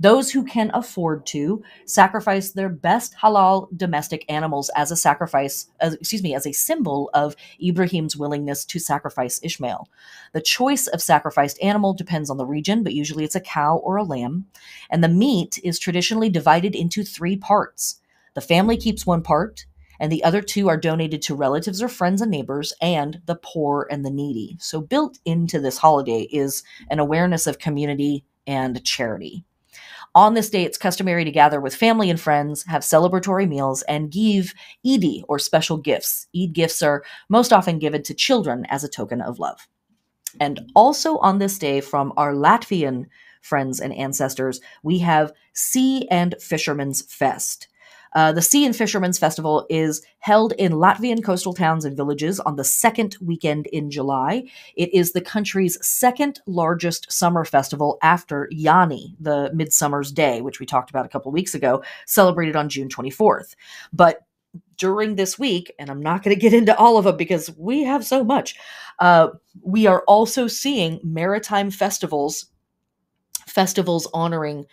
Those who can afford to sacrifice their best halal domestic animals as a sacrifice, as, excuse me, as a symbol of Ibrahim's willingness to sacrifice Ishmael. The choice of sacrificed animal depends on the region, but usually it's a cow or a lamb. And the meat is traditionally divided into three parts. The family keeps one part, and the other two are donated to relatives or friends and neighbors and the poor and the needy. So, built into this holiday is an awareness of community and charity. On this day, it's customary to gather with family and friends, have celebratory meals, and give Eid or special gifts. Eid gifts are most often given to children as a token of love. And also on this day, from our Latvian friends and ancestors, we have Sea and Fishermen's Fest. Uh, the Sea and Fishermen's Festival is held in Latvian coastal towns and villages on the second weekend in July. It is the country's second largest summer festival after Jāņi, the Midsummer's Day, which we talked about a couple weeks ago, celebrated on June 24th. But during this week, and I'm not going to get into all of them because we have so much, uh, we are also seeing maritime festivals, festivals honoring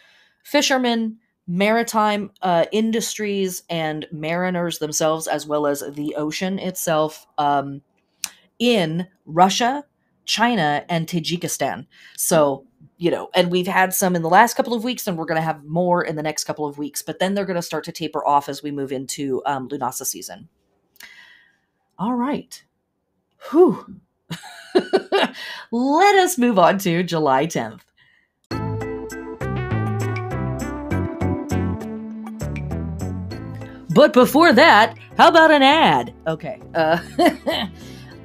fishermen, maritime uh, industries and mariners themselves, as well as the ocean itself, um, in Russia, China, and Tajikistan. So, you know, and we've had some in the last couple of weeks, and we're going to have more in the next couple of weeks, but then they're going to start to taper off as we move into um, Lughnasadh season. All right. Whew. Let us move on to July 10th. But before that, how about an ad? Okay. Uh,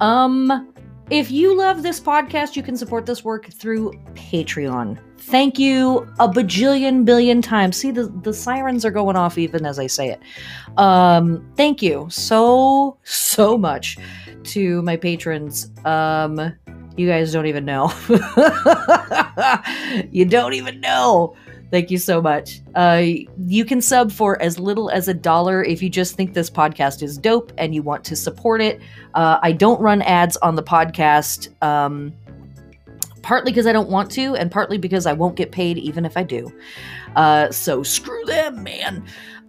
um, if you love this podcast, you can support this work through Patreon. Thank you a bajillion billion times. See, the, the sirens are going off even as I say it. Um, thank you so, so much to my patrons. Um, you guys don't even know. you don't even know. Thank you so much. Uh, you can sub for as little as a dollar if you just think this podcast is dope and you want to support it. Uh, I don't run ads on the podcast, um, partly because I don't want to, and partly because I won't get paid even if I do. Uh, so screw them, man.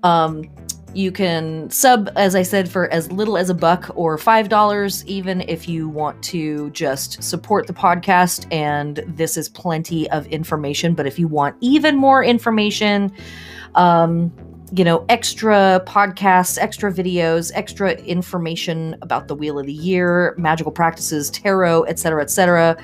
Um, you can sub, as I said, for as little as a buck or five dollars, even if you want to just support the podcast. And this is plenty of information. But if you want even more information, um, you know, extra podcasts, extra videos, extra information about the Wheel of the Year, magical practices, tarot, etc., etc.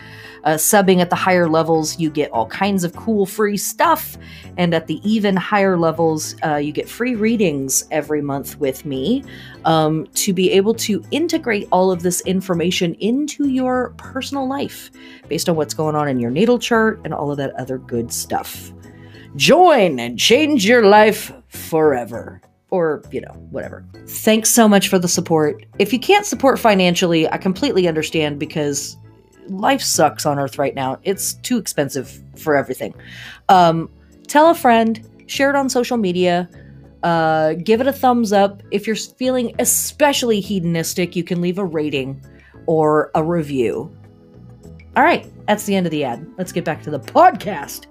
Uh, subbing at the higher levels, you get all kinds of cool free stuff. And at the even higher levels, uh, you get free readings every month with me um, to be able to integrate all of this information into your personal life based on what's going on in your natal chart and all of that other good stuff. Join and change your life forever or you know whatever thanks so much for the support if you can't support financially i completely understand because life sucks on earth right now. It's too expensive for everything. Um, tell a friend, share it on social media, uh, give it a thumbs up. If you're feeling especially hedonistic, you can leave a rating or a review. All right, that's the end of the ad. Let's get back to the podcast.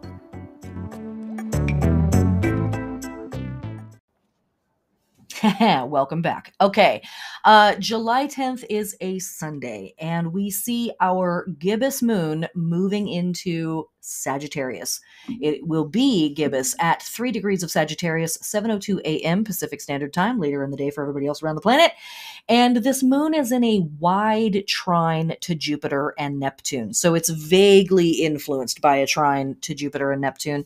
Welcome back. Okay. Uh, July 10th is a Sunday, and we see our gibbous moon moving into Sagittarius. It will be gibbous at 3 degrees of Sagittarius, 7:02 a.m. Pacific Standard Time, later in the day for everybody else around the planet. And this moon is in a wide trine to Jupiter and Neptune. So it's vaguely influenced by a trine to Jupiter and Neptune.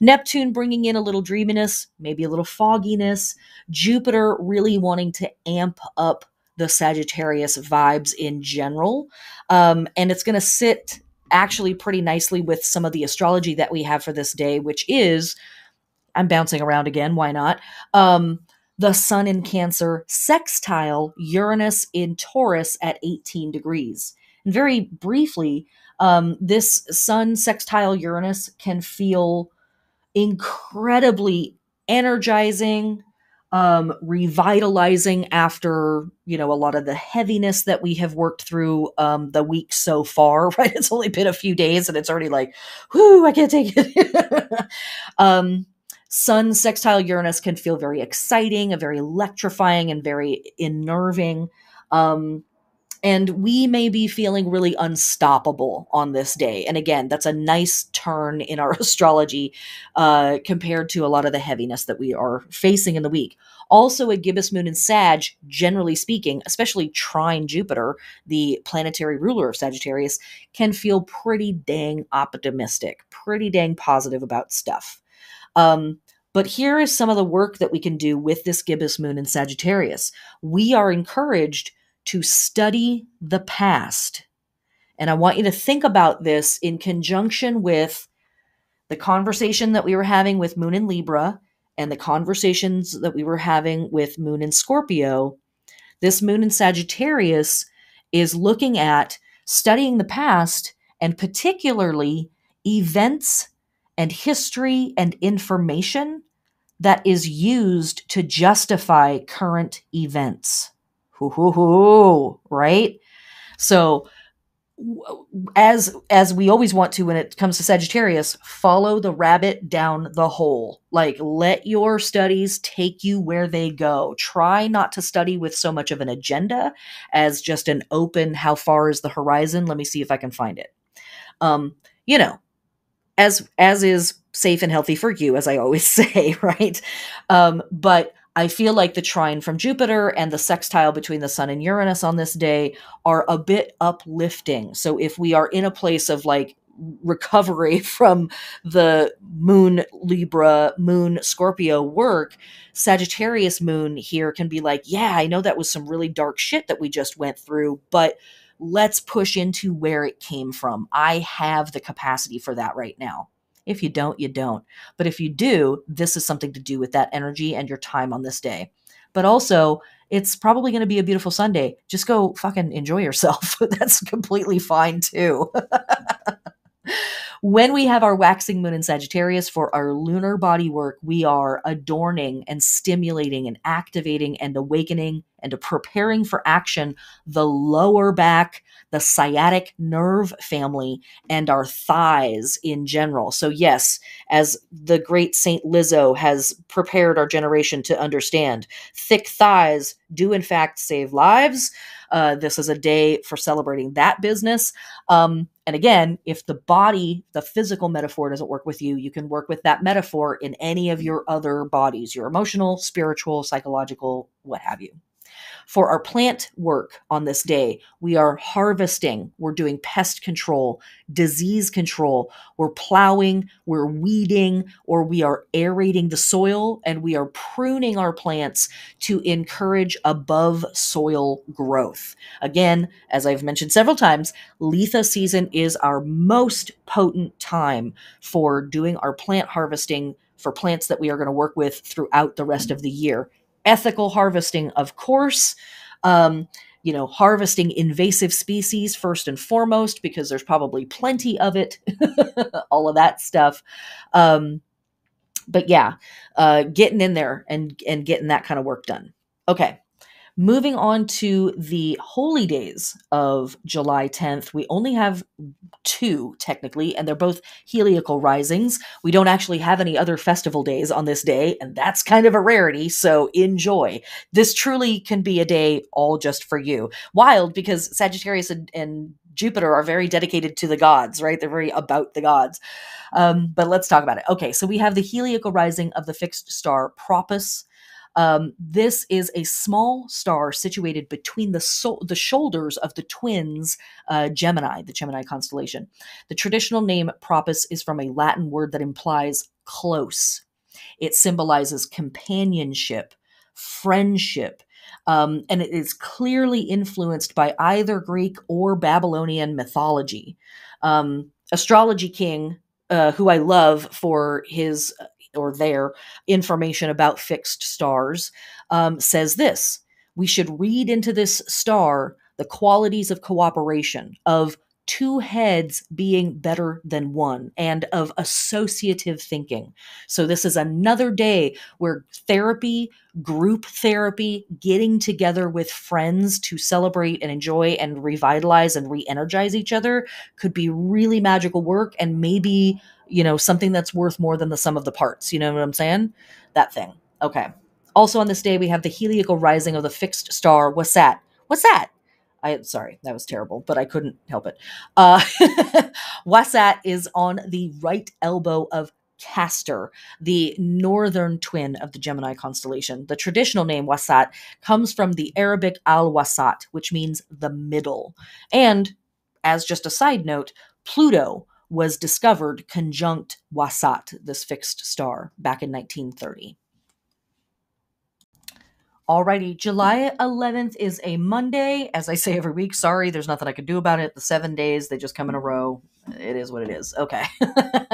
Neptune bringing in a little dreaminess, maybe a little fogginess. Jupiter really wanting to amp up the Sagittarius vibes in general. Um, and it's going to sit actually pretty nicely with some of the astrology that we have for this day, which is I'm bouncing around again, why not? Um, the sun in Cancer sextile Uranus in Taurus at 18 degrees. And very briefly, um, this sun sextile Uranus can feel incredibly energizing, um, revitalizing after you know a lot of the heaviness that we have worked through um, the week so far. Right, it's only been a few days and it's already like, whoo, I can't take it. um, Sun sextile Uranus can feel very exciting, a very electrifying, and very unnerving. Um, and we may be feeling really unstoppable on this day. And again, that's a nice turn in our astrology uh, compared to a lot of the heaviness that we are facing in the week. Also, a gibbous moon in Sag, generally speaking, especially trine Jupiter, the planetary ruler of Sagittarius, can feel pretty dang optimistic, pretty dang positive about stuff. Um, but here is some of the work that we can do with this gibbous moon in Sagittarius. We are encouraged to study the past. And I want you to think about this in conjunction with the conversation that we were having with Moon in Libra and the conversations that we were having with Moon in Scorpio. This Moon in Sagittarius is looking at studying the past and particularly events and history and information that is used to justify current events right? So as as we always want to when it comes to Sagittarius, follow the rabbit down the hole. Like let your studies take you where they go. Try not to study with so much of an agenda as just an open how far is the horizon? Let me see if I can find it. Um, you know, as as is safe and healthy for you as I always say, right? Um, but I feel like the trine from Jupiter and the sextile between the Sun and Uranus on this day are a bit uplifting. So if we are in a place of like recovery from the moon Libra, moon Scorpio work, Sagittarius moon here can be like, yeah, I know that was some really dark shit that we just went through, but let's push into where it came from. I have the capacity for that right now. If you don't, you don't. But if you do, this is something to do with that energy and your time on this day. But also, it's probably going to be a beautiful Sunday. Just go fucking enjoy yourself. That's completely fine too. when we have our waxing moon in Sagittarius for our lunar body work, we are adorning and stimulating and activating and awakening and preparing for action the lower back, the sciatic nerve family, and our thighs in general. So, yes, as the great Saint Lizzo has prepared our generation to understand, thick thighs do in fact save lives. Uh, this is a day for celebrating that business. Um, and again, if the body, the physical metaphor doesn't work with you, you can work with that metaphor in any of your other bodies your emotional, spiritual, psychological, what have you. For our plant work on this day, we are harvesting, we're doing pest control, disease control, we're plowing, we're weeding, or we are aerating the soil, and we are pruning our plants to encourage above soil growth. Again, as I've mentioned several times, Litha season is our most potent time for doing our plant harvesting for plants that we are going to work with throughout the rest of the year ethical harvesting, of course. Um, you know, harvesting invasive species first and foremost, because there's probably plenty of it, all of that stuff. Um, but yeah, uh, getting in there and and getting that kind of work done. Okay. Moving on to the holy days of July 10th, we only have two technically, and they're both heliacal risings. We don't actually have any other festival days on this day, and that's kind of a rarity, so enjoy. This truly can be a day all just for you. Wild because Sagittarius and, and Jupiter are very dedicated to the gods, right? They're very about the gods. Um, but let's talk about it. Okay, so we have the heliacal rising of the fixed star Propus. Um, this is a small star situated between the the shoulders of the twins uh, Gemini, the Gemini constellation. The traditional name Propus is from a Latin word that implies close. It symbolizes companionship, friendship, um, and it is clearly influenced by either Greek or Babylonian mythology. Um, Astrology King, uh, who I love for his or their information about fixed stars um, says this we should read into this star the qualities of cooperation, of two heads being better than one and of associative thinking. So, this is another day where therapy, group therapy, getting together with friends to celebrate and enjoy and revitalize and re energize each other could be really magical work and maybe, you know, something that's worth more than the sum of the parts. You know what I'm saying? That thing. Okay. Also, on this day, we have the heliacal rising of the fixed star Wasat. What's that? I sorry, that was terrible, but I couldn't help it. Uh, Wasat is on the right elbow of Castor, the northern twin of the Gemini constellation. The traditional name Wasat comes from the Arabic al Wasat, which means the middle. And as just a side note, Pluto was discovered conjunct Wasat, this fixed star, back in 1930. Alrighty, July 11th is a Monday. As I say every week, sorry, there's nothing I can do about it. The seven days, they just come in a row. It is what it is. Okay.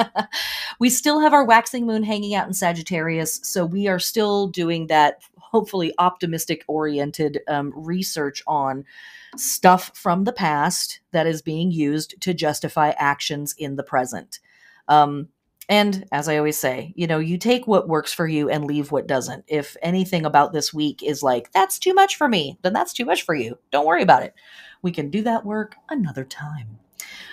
we still have our waxing moon hanging out in Sagittarius, so we are still doing that hopefully optimistic oriented um, research on stuff from the past that is being used to justify actions in the present. Um, and as I always say, you know, you take what works for you and leave what doesn't. If anything about this week is like, that's too much for me, then that's too much for you. Don't worry about it. We can do that work another time.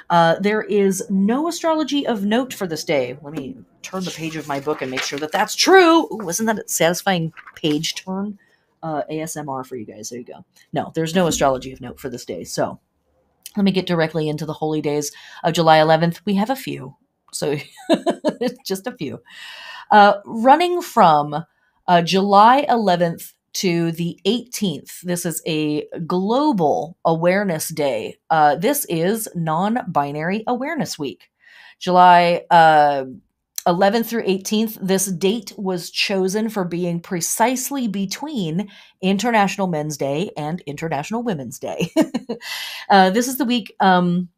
Uh, there is no astrology of note for this day. Let me turn the page of my book and make sure that that's true. Ooh, wasn't that a satisfying page turn? Uh, ASMR for you guys. There you go. No, there's no astrology of note for this day. So let me get directly into the holy days of July 11th. We have a few. So just a few. Uh, running from uh, July 11th to the 18th, this is a global awareness day. Uh, this is non binary awareness week. July uh, 11th through 18th, this date was chosen for being precisely between International Men's Day and International Women's Day. uh, this is the week um,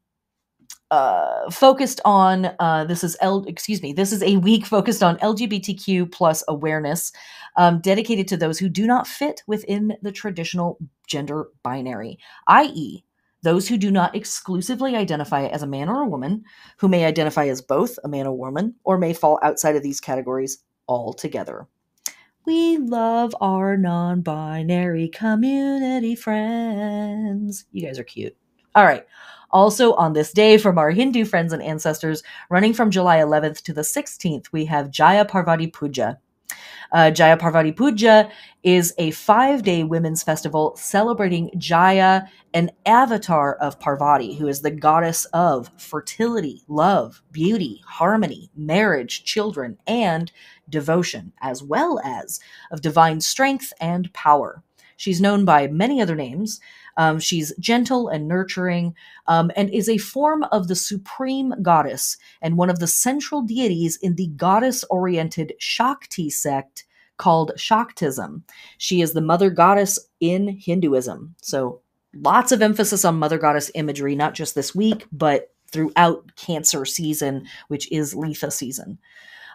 uh, focused on uh, this is L excuse me this is a week focused on LGBTQ plus awareness, um, dedicated to those who do not fit within the traditional gender binary, i.e., those who do not exclusively identify as a man or a woman, who may identify as both a man or woman, or may fall outside of these categories altogether. We love our non binary community friends. You guys are cute. All right. Also, on this day, from our Hindu friends and ancestors, running from July 11th to the 16th, we have Jaya Parvati Puja. Uh, Jaya Parvati Puja is a five day women's festival celebrating Jaya, an avatar of Parvati, who is the goddess of fertility, love, beauty, harmony, marriage, children, and devotion, as well as of divine strength and power. She's known by many other names, um, she's gentle and nurturing um, and is a form of the supreme goddess and one of the central deities in the goddess oriented Shakti sect called Shaktism. She is the mother goddess in Hinduism. So lots of emphasis on mother goddess imagery, not just this week, but throughout Cancer season, which is Litha season.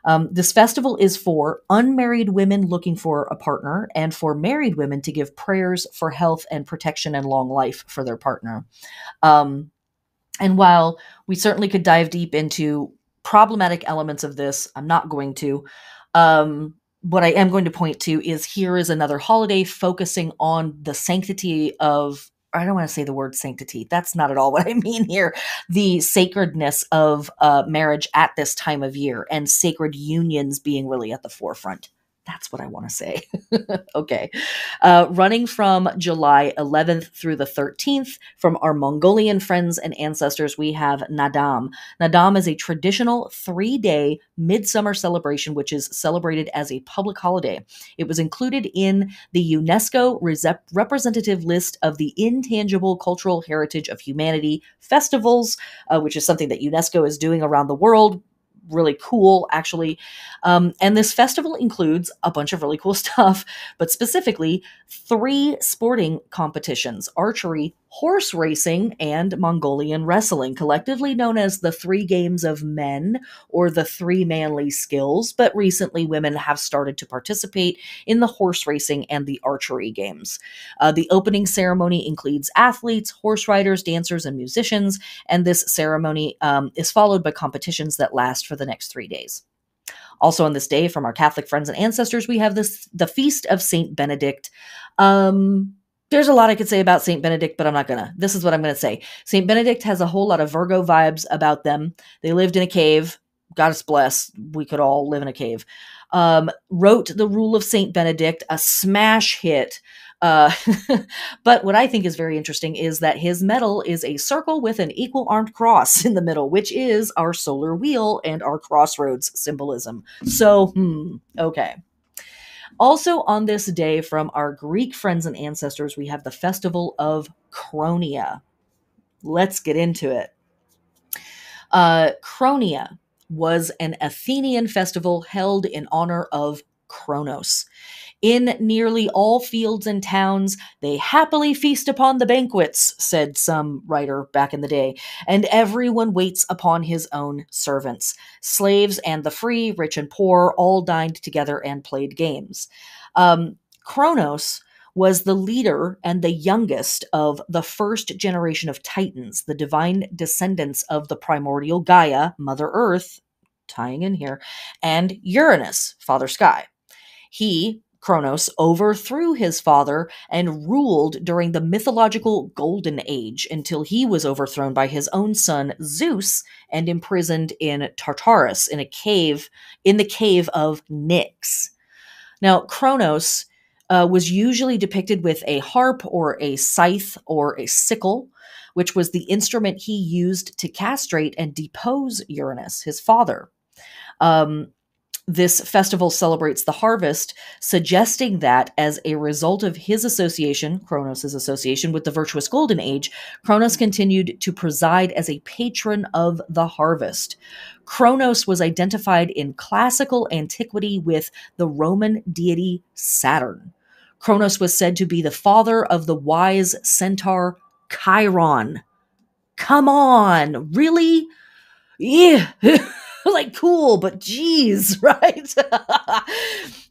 Um, this festival is for unmarried women looking for a partner and for married women to give prayers for health and protection and long life for their partner. Um, and while we certainly could dive deep into problematic elements of this, I'm not going to. Um, what I am going to point to is here is another holiday focusing on the sanctity of I don't want to say the word sanctity. That's not at all what I mean here. The sacredness of uh, marriage at this time of year and sacred unions being really at the forefront. That's what I want to say. okay. Uh, running from July 11th through the 13th, from our Mongolian friends and ancestors, we have Naadam. Naadam is a traditional three day midsummer celebration, which is celebrated as a public holiday. It was included in the UNESCO representative list of the intangible cultural heritage of humanity festivals, uh, which is something that UNESCO is doing around the world really cool, actually. Um, and this festival includes a bunch of really cool stuff, but specifically three sporting competitions archery, horse racing, and Mongolian wrestling, collectively known as the three games of men or the three manly skills. But recently, women have started to participate in the horse racing and the archery games. Uh, the opening ceremony includes athletes, horse riders, dancers, and musicians, and this ceremony um, is followed by competitions that last for the next three days. Also on this day, from our Catholic friends and ancestors, we have this the feast of Saint Benedict. Um, there's a lot I could say about Saint Benedict, but I'm not gonna. This is what I'm gonna say. Saint Benedict has a whole lot of Virgo vibes about them. They lived in a cave. God bless. We could all live in a cave. Um, wrote the Rule of Saint Benedict, a smash hit uh, but what I think is very interesting is that his medal is a circle with an equal armed cross in the middle, which is our solar wheel and our crossroads symbolism. So, hmm, okay. Also, on this day, from our Greek friends and ancestors, we have the festival of Cronia. Let's get into it. Uh, Cronia was an Athenian festival held in honor of Kronos. In nearly all fields and towns, they happily feast upon the banquets, said some writer back in the day, and everyone waits upon his own servants. Slaves and the free, rich and poor, all dined together and played games. Um, Kronos was the leader and the youngest of the first generation of Titans, the divine descendants of the primordial Gaia, Mother Earth, tying in here, and Uranus, Father Sky. He Kronos overthrew his father and ruled during the mythological Golden Age until he was overthrown by his own son Zeus and imprisoned in Tartarus in a cave in the cave of Nyx. Now, Kronos uh, was usually depicted with a harp or a scythe or a sickle, which was the instrument he used to castrate and depose Uranus, his father. Um, this festival celebrates the harvest, suggesting that as a result of his association, Kronos' association with the virtuous golden age, Kronos continued to preside as a patron of the harvest. Kronos was identified in classical antiquity with the Roman deity Saturn. Kronos was said to be the father of the wise centaur Chiron. Come on, really? Yeah. like cool, but geez, right?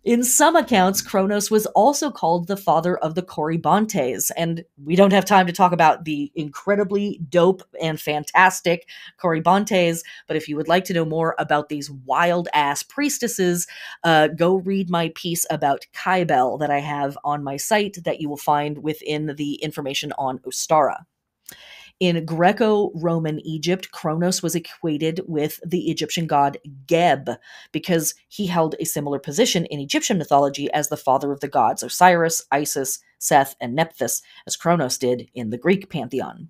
In some accounts, Kronos was also called the father of the Corybantes, and we don't have time to talk about the incredibly dope and fantastic Corybantes, but if you would like to know more about these wild ass priestesses, uh, go read my piece about Cybele that I have on my site that you will find within the information on Ostara. In Greco Roman Egypt, Kronos was equated with the Egyptian god Geb because he held a similar position in Egyptian mythology as the father of the gods Osiris, Isis, Seth, and Nephthys, as Kronos did in the Greek pantheon.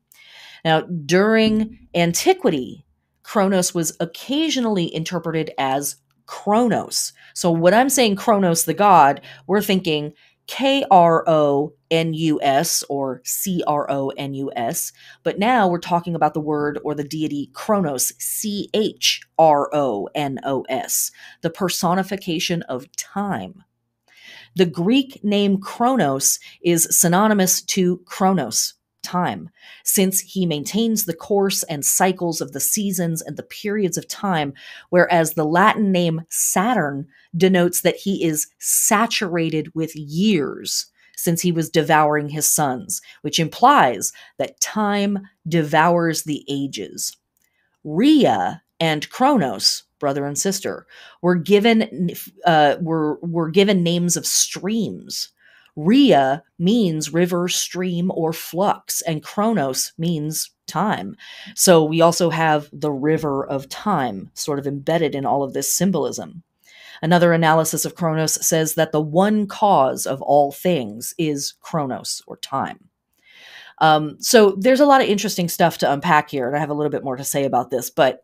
Now, during antiquity, Kronos was occasionally interpreted as Kronos. So, when I'm saying Kronos the god, we're thinking K R O N U S or C R O N U S, but now we're talking about the word or the deity Chronos, C H R O N O S, the personification of time. The Greek name Kronos is synonymous to Chronos, time, since he maintains the course and cycles of the seasons and the periods of time, whereas the Latin name Saturn denotes that he is saturated with years since he was devouring his sons, which implies that time devours the ages. Rhea and Kronos, brother and sister, were given uh, were were given names of streams Rhea means river, stream, or flux, and Chronos means time. So we also have the river of time sort of embedded in all of this symbolism. Another analysis of Chronos says that the one cause of all things is Chronos or time. Um, so there's a lot of interesting stuff to unpack here, and I have a little bit more to say about this, but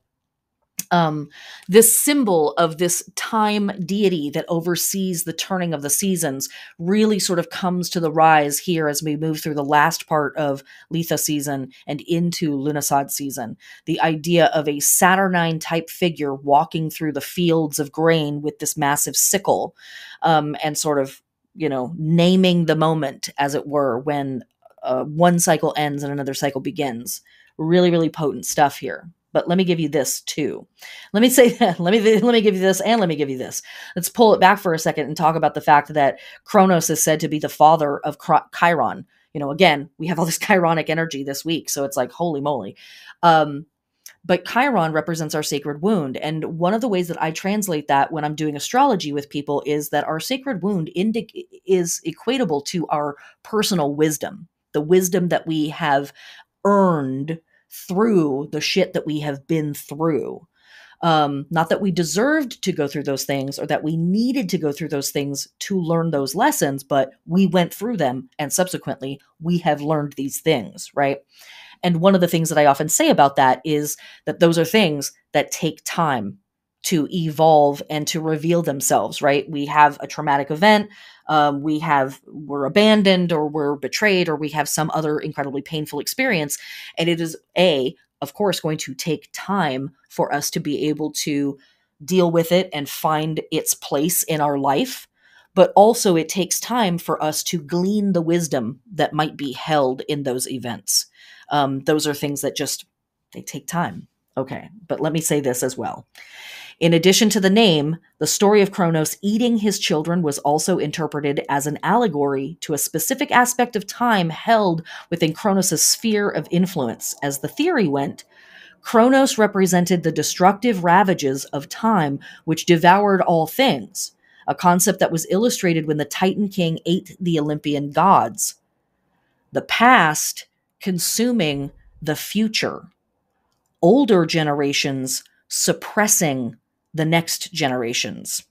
um, this symbol of this time deity that oversees the turning of the seasons really sort of comes to the rise here as we move through the last part of Litha season and into Lughnasadh season. The idea of a Saturnine type figure walking through the fields of grain with this massive sickle um, and sort of, you know, naming the moment, as it were, when uh, one cycle ends and another cycle begins. Really, really potent stuff here. But let me give you this too. Let me say that. Let me let me give you this, and let me give you this. Let's pull it back for a second and talk about the fact that Kronos is said to be the father of Chiron. You know, again, we have all this Chironic energy this week, so it's like holy moly. Um, but Chiron represents our sacred wound. And one of the ways that I translate that when I'm doing astrology with people is that our sacred wound indi- is equatable to our personal wisdom, the wisdom that we have earned through the shit that we have been through. Um, not that we deserved to go through those things or that we needed to go through those things to learn those lessons, but we went through them and subsequently we have learned these things, right? And one of the things that I often say about that is that those are things that take time to evolve and to reveal themselves, right? We have a traumatic event, um, we have we're abandoned or we're betrayed or we have some other incredibly painful experience and it is a of course going to take time for us to be able to deal with it and find its place in our life but also it takes time for us to glean the wisdom that might be held in those events um, those are things that just they take time. Okay, but let me say this as well. In addition to the name, the story of Kronos eating his children was also interpreted as an allegory to a specific aspect of time held within Kronos' sphere of influence. As the theory went, Kronos represented the destructive ravages of time which devoured all things, a concept that was illustrated when the Titan King ate the Olympian gods. The past consuming the future, older generations suppressing the next generations.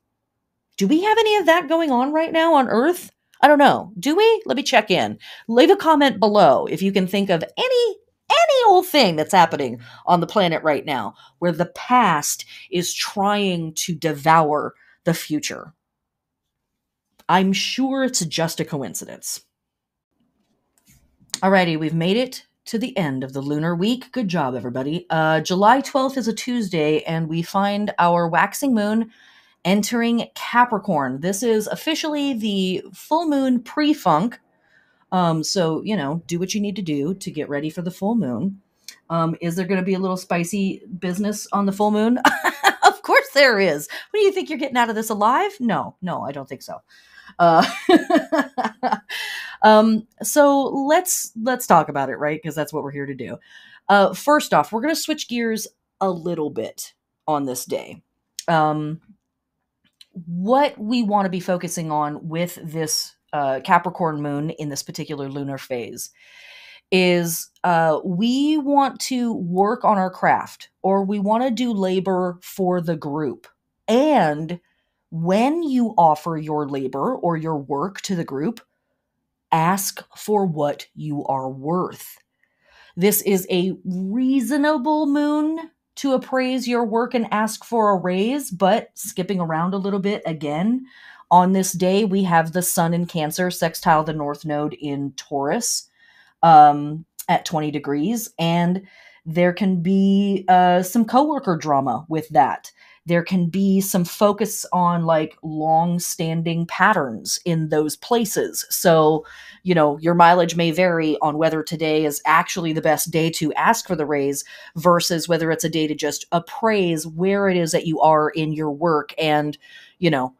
Do we have any of that going on right now on Earth? I don't know. Do we? Let me check in. Leave a comment below if you can think of any any old thing that's happening on the planet right now where the past is trying to devour the future. I'm sure it's just a coincidence. Alrighty, we've made it to the end of the lunar week. Good job, everybody. Uh, July 12th is a Tuesday, and we find our waxing moon entering Capricorn. This is officially the full moon pre funk. Um, so, you know, do what you need to do to get ready for the full moon. Um, is there going to be a little spicy business on the full moon? of course there is. What do you think you're getting out of this alive? No, no, I don't think so. Uh, um, so let's let's talk about it, right? Because that's what we're here to do. Uh, first off, we're going to switch gears a little bit on this day. Um, what we want to be focusing on with this uh, Capricorn moon in this particular lunar phase is uh, we want to work on our craft or we want to do labor for the group. And when you offer your labor or your work to the group, ask for what you are worth. This is a reasonable moon to appraise your work and ask for a raise, but skipping around a little bit again, on this day we have the sun in Cancer sextile the North Node in Taurus um, at 20 degrees, and there can be uh, some coworker drama with that there can be some focus on like long standing patterns in those places. So, you know, your mileage may vary on whether today is actually the best day to ask for the raise versus whether it's a day to just appraise where it is that you are in your work and, you know,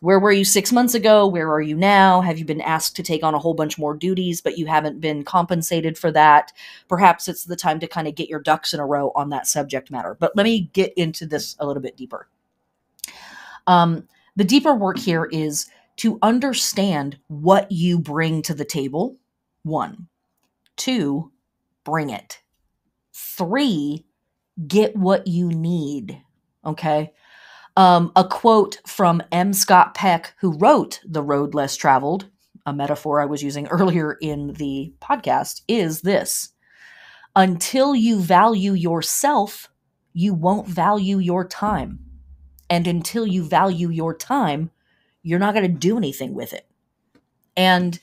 where were you six months ago? Where are you now? Have you been asked to take on a whole bunch more duties, but you haven't been compensated for that? Perhaps it's the time to kind of get your ducks in a row on that subject matter. But let me get into this a little bit deeper. Um, the deeper work here is to understand what you bring to the table. One, two, bring it. Three, get what you need. Okay um, a quote from M. Scott Peck, who wrote The Road Less Traveled, a metaphor I was using earlier in the podcast, is this Until you value yourself, you won't value your time. And until you value your time, you're not going to do anything with it. And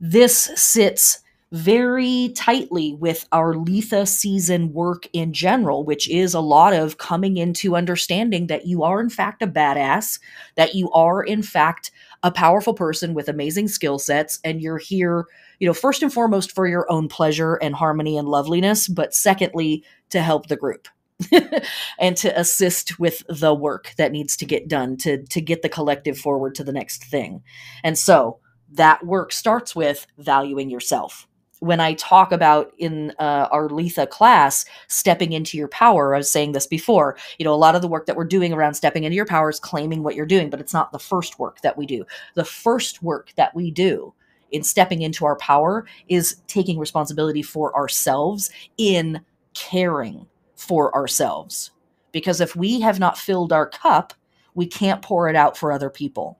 this sits very tightly with our Litha season work in general, which is a lot of coming into understanding that you are, in fact, a badass, that you are, in fact, a powerful person with amazing skill sets and you're here, you know, first and foremost for your own pleasure and harmony and loveliness, but secondly to help the group. and to assist with the work that needs to get done to to get the collective forward to the next thing. And so that work starts with valuing yourself when I talk about in uh, our Litha class, stepping into your power, I was saying this before, you know, a lot of the work that we're doing around stepping into your power is claiming what you're doing, but it's not the first work that we do. The first work that we do in stepping into our power is taking responsibility for ourselves in caring for ourselves. Because if we have not filled our cup, we can't pour it out for other people.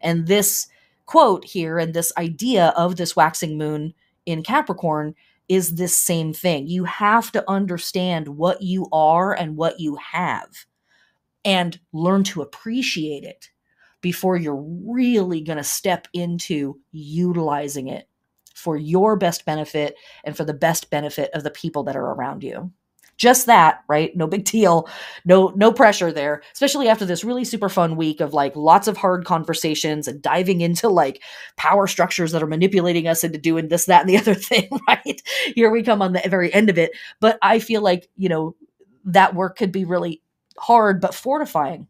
And this quote here and this idea of this waxing moon in Capricorn is this same thing. You have to understand what you are and what you have and learn to appreciate it before you're really going to step into utilizing it for your best benefit and for the best benefit of the people that are around you just that right? No big deal. No no pressure there especially after this really super fun week of like lots of hard conversations and diving into like power structures that are manipulating us into doing this that and the other thing right? Here we come on the very end of it. But i feel like you know that work could be really hard but fortifying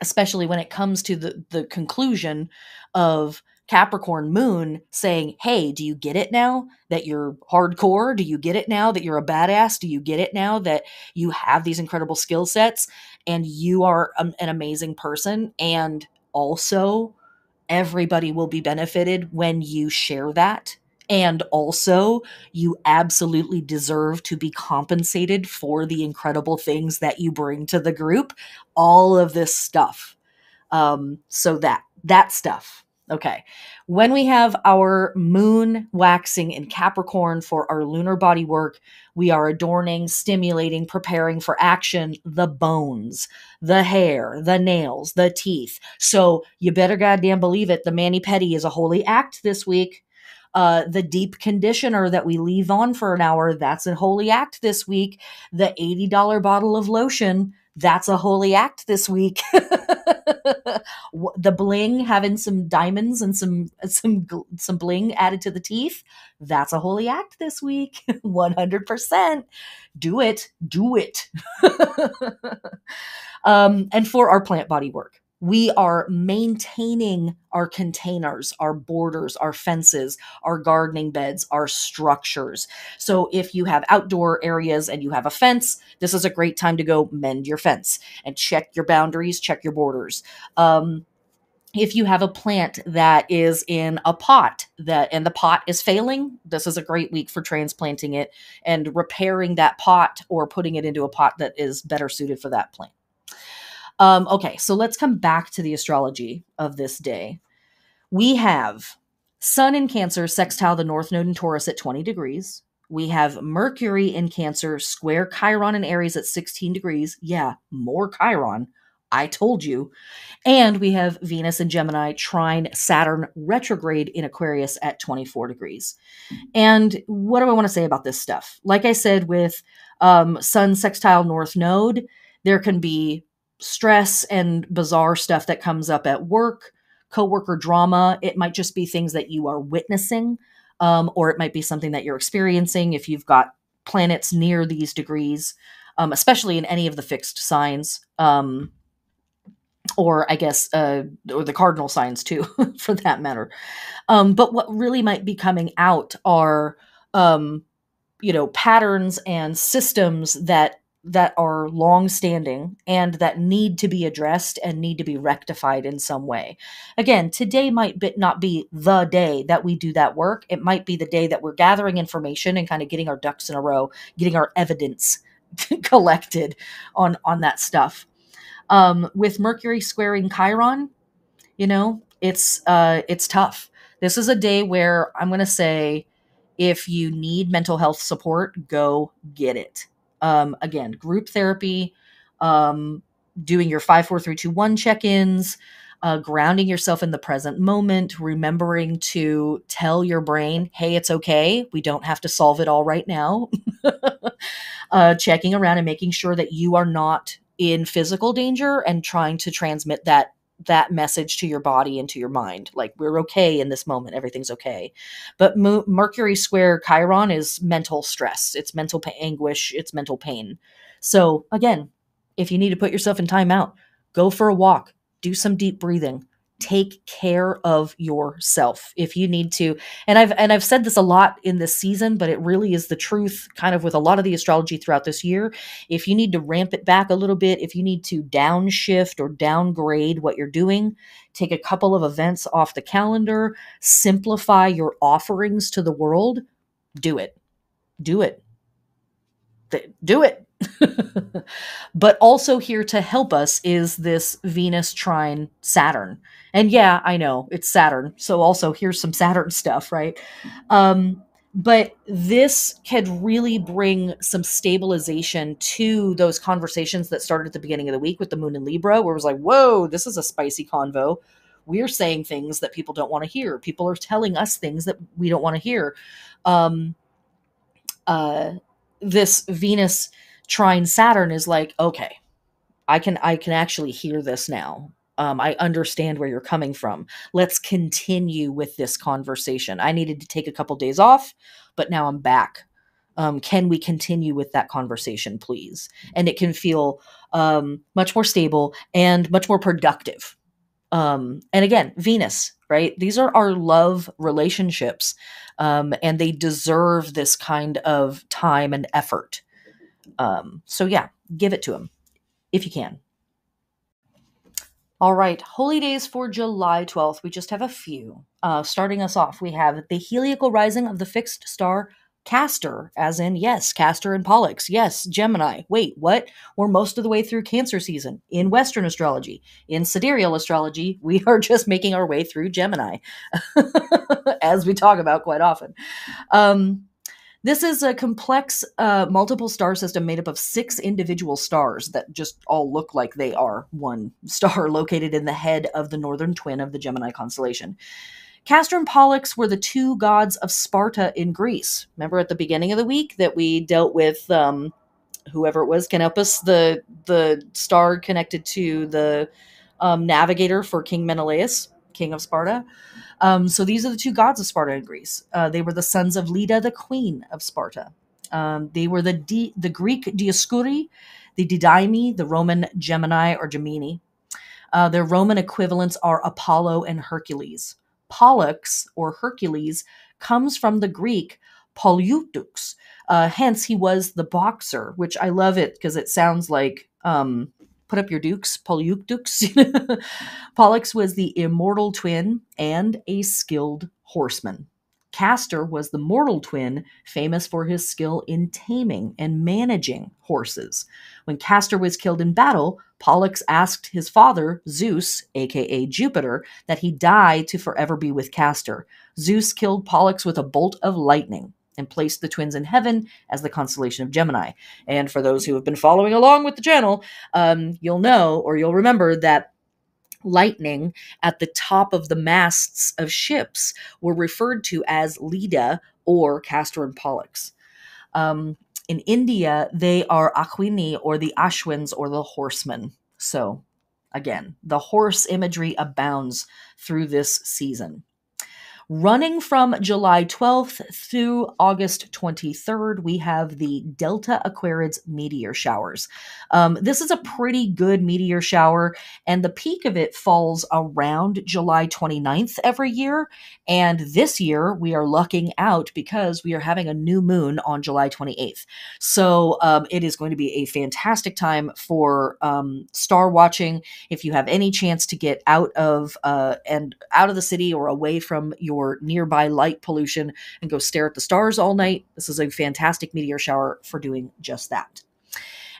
especially when it comes to the the conclusion of Capricorn moon saying, Hey, do you get it now that you're hardcore? Do you get it now that you're a badass? Do you get it now that you have these incredible skill sets and you are an amazing person? And also, everybody will be benefited when you share that. And also, you absolutely deserve to be compensated for the incredible things that you bring to the group. All of this stuff. Um, so that that stuff Okay. When we have our moon waxing in Capricorn for our lunar body work, we are adorning, stimulating, preparing for action the bones, the hair, the nails, the teeth. So you better goddamn believe it. The mani pedi is a holy act this week. Uh, the deep conditioner that we leave on for an hour, that's a holy act this week. The $80 bottle of lotion, that's a holy act this week. the bling having some diamonds and some some some bling added to the teeth, that's a holy act this week. 100%. Do it. Do it. um, and for our plant body work, we are maintaining our containers, our borders, our fences, our gardening beds, our structures. So if you have outdoor areas and you have a fence, this is a great time to go mend your fence and check your boundaries, check your borders. Um, if you have a plant that is in a pot that and the pot is failing this is a great week for transplanting it and repairing that pot or putting it into a pot that is better suited for that plant um, okay, so let's come back to the astrology of this day. We have Sun in Cancer sextile the North Node in Taurus at 20 degrees. We have Mercury in Cancer square Chiron in Aries at 16 degrees. Yeah, more Chiron. I told you. And we have Venus in Gemini trine Saturn retrograde in Aquarius at 24 degrees. And what do I want to say about this stuff? Like I said, with um, Sun sextile North Node, there can be stress and bizarre stuff that comes up at work, coworker drama. It might just be things that you are witnessing, um, or it might be something that you're experiencing if you've got planets near these degrees, um, especially in any of the fixed signs. Um, or I guess, uh, or the cardinal signs too, for that matter. Um, but what really might be coming out are, um, you know, patterns and systems that that are long standing and that need to be addressed and need to be rectified in some way. Again, today might be, not be the day that we do that work. It might be the day that we're gathering information and kind of getting our ducks in a row, getting our evidence collected on on that stuff. Um, with Mercury squaring Chiron, you know, it's uh, it's tough. This is a day where I'm going to say, if you need mental health support, go get it um, again, group therapy, um, doing your five, four, three, two, one check ins, uh, grounding yourself in the present moment, remembering to tell your brain, hey, it's okay. We don't have to solve it all right now. uh, checking around and making sure that you are not in physical danger and trying to transmit that that message to your body and to your mind. Like we're okay in this moment, everything's okay. But Mo- Mercury square Chiron is mental stress, it's mental pa- anguish, it's mental pain. So again, if you need to put yourself in timeout, go for a walk, do some deep breathing, take care of yourself if you need to. And i've and i've said this a lot in this season but it really is the truth kind of with a lot of the astrology throughout this year. If you need to ramp it back a little bit if you need to downshift or downgrade what you're doing take a couple of events off the calendar simplify your offerings to the world do it. Do it. Do it but also here to help us is this Venus trine Saturn. And yeah, I know it's Saturn. So also here's some Saturn stuff, right? Um, but this could really bring some stabilization to those conversations that started at the beginning of the week with the moon in Libra, where it was like, whoa, this is a spicy convo. We're saying things that people don't want to hear. People are telling us things that we don't want to hear. Um, uh, this Venus trine Saturn is like, okay, I can I can actually hear this now. Um, I understand where you're coming from. Let's continue with this conversation. I needed to take a couple days off, but now I'm back. Um, can we continue with that conversation, please? And it can feel um, much more stable and much more productive. Um, and again, Venus, right? These are our love relationships, um, and they deserve this kind of time and effort. Um, so yeah, give it to him if you can. All right, holy days for July 12th. We just have a few. Uh, starting us off, we have the heliacal rising of the fixed star Castor, as in, yes, Castor and Pollux. Yes, Gemini. Wait, what? We're most of the way through Cancer season in Western astrology. In sidereal astrology, we are just making our way through Gemini, as we talk about quite often. Um, this is a complex uh, multiple star system made up of six individual stars that just all look like they are one star located in the head of the northern twin of the Gemini constellation. Castor and Pollux were the two gods of Sparta in Greece. Remember at the beginning of the week that we dealt with um, whoever it was, Canopus, the the star connected to the um, navigator for King Menelaus, king of Sparta. Um, so these are the two gods of Sparta and Greece. Uh, they were the sons of Leda, the queen of Sparta. Um, they were the D- the Greek Dioscuri, the Didymi, the Roman Gemini or Gemini. Uh, their Roman equivalents are Apollo and Hercules. Pollux or Hercules comes from the Greek Polydeuces. Uh, hence, he was the boxer, which I love it because it sounds like um, put up your dukes, Polydeuces. Pollux was the immortal twin and a skilled horseman. Castor was the mortal twin, famous for his skill in taming and managing horses. When Castor was killed in battle, Pollux asked his father, Zeus, aka Jupiter, that he die to forever be with Castor. Zeus killed Pollux with a bolt of lightning and placed the twins in heaven as the constellation of Gemini. And for those who have been following along with the channel, um, you'll know or you'll remember that lightning at the top of the masts of ships were referred to as Leda or Castor and Pollux. Um, in India, they are Ashwini or the Ashwins or the horsemen. So, again, the horse imagery abounds through this season. Running from July 12th through August 23rd, we have the Delta Aquarids meteor showers. Um, this is a pretty good meteor shower, and the peak of it falls around July 29th every year. And this year, we are lucking out because we are having a new moon on July 28th. So um, it is going to be a fantastic time for um, star watching. If you have any chance to get out of uh, and out of the city or away from your or nearby light pollution and go stare at the stars all night. This is a fantastic meteor shower for doing just that.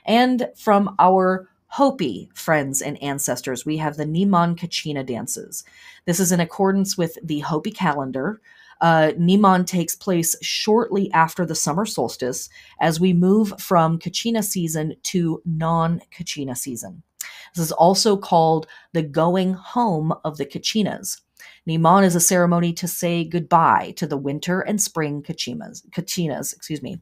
And from our Hopi friends and ancestors, we have the Niman Kachina dances. This is in accordance with the Hopi calendar. Uh, Niman takes place shortly after the summer solstice as we move from Kachina season to non Kachina season. This is also called the going home of the Kachinas. Niman is a ceremony to say goodbye to the winter and spring Kachinas, Kachinas. Excuse me.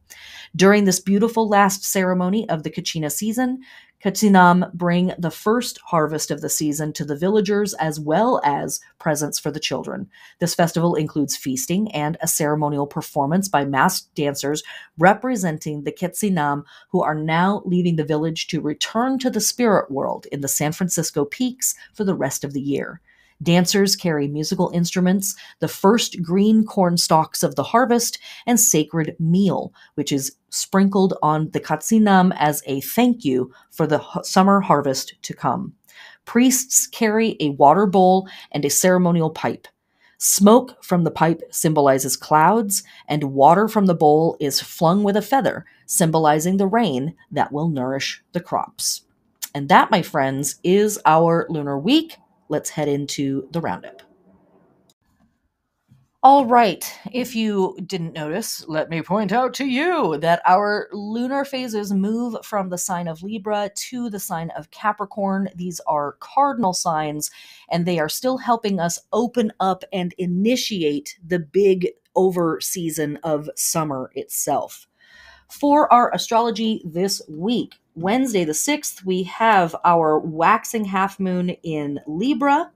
During this beautiful last ceremony of the Kachina season, Katsinam bring the first harvest of the season to the villagers as well as presents for the children. This festival includes feasting and a ceremonial performance by masked dancers representing the Katsinam who are now leaving the village to return to the spirit world in the San Francisco peaks for the rest of the year. Dancers carry musical instruments, the first green corn stalks of the harvest, and sacred meal, which is sprinkled on the katsinam as a thank you for the summer harvest to come. Priests carry a water bowl and a ceremonial pipe. Smoke from the pipe symbolizes clouds, and water from the bowl is flung with a feather, symbolizing the rain that will nourish the crops. And that, my friends, is our lunar week let's head into the roundup. All right, if you didn't notice, let me point out to you that our lunar phases move from the sign of Libra to the sign of Capricorn. These are cardinal signs, and they are still helping us open up and initiate the big over season of summer itself. For our astrology this week, Wednesday the 6th, we have our waxing half moon in Libra.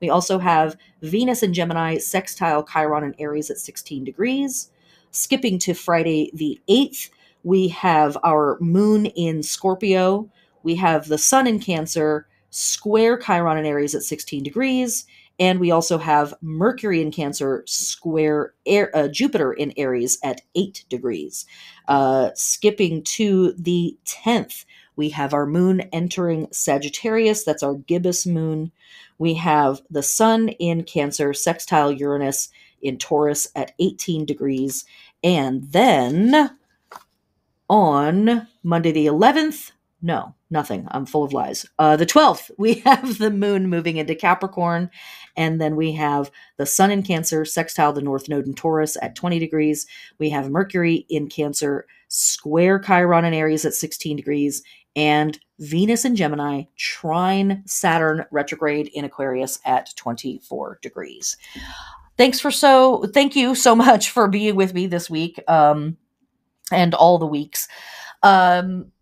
We also have Venus in Gemini, sextile Chiron and Aries at 16 degrees. Skipping to Friday the 8th, we have our moon in Scorpio. We have the sun in Cancer, square Chiron and Aries at 16 degrees. And we also have Mercury in Cancer, square Air, uh, Jupiter in Aries at 8 degrees. Uh, skipping to the 10th, we have our moon entering Sagittarius. That's our gibbous moon. We have the sun in Cancer, sextile Uranus in Taurus at 18 degrees. And then on Monday the 11th, no, nothing. I'm full of lies. Uh, the 12th, we have the moon moving into Capricorn. And then we have the sun in Cancer, sextile the North Node in Taurus at 20 degrees. We have Mercury in Cancer, square Chiron in Aries at 16 degrees. And Venus in Gemini, trine Saturn retrograde in Aquarius at 24 degrees. Thanks for so, thank you so much for being with me this week um, and all the weeks. Um,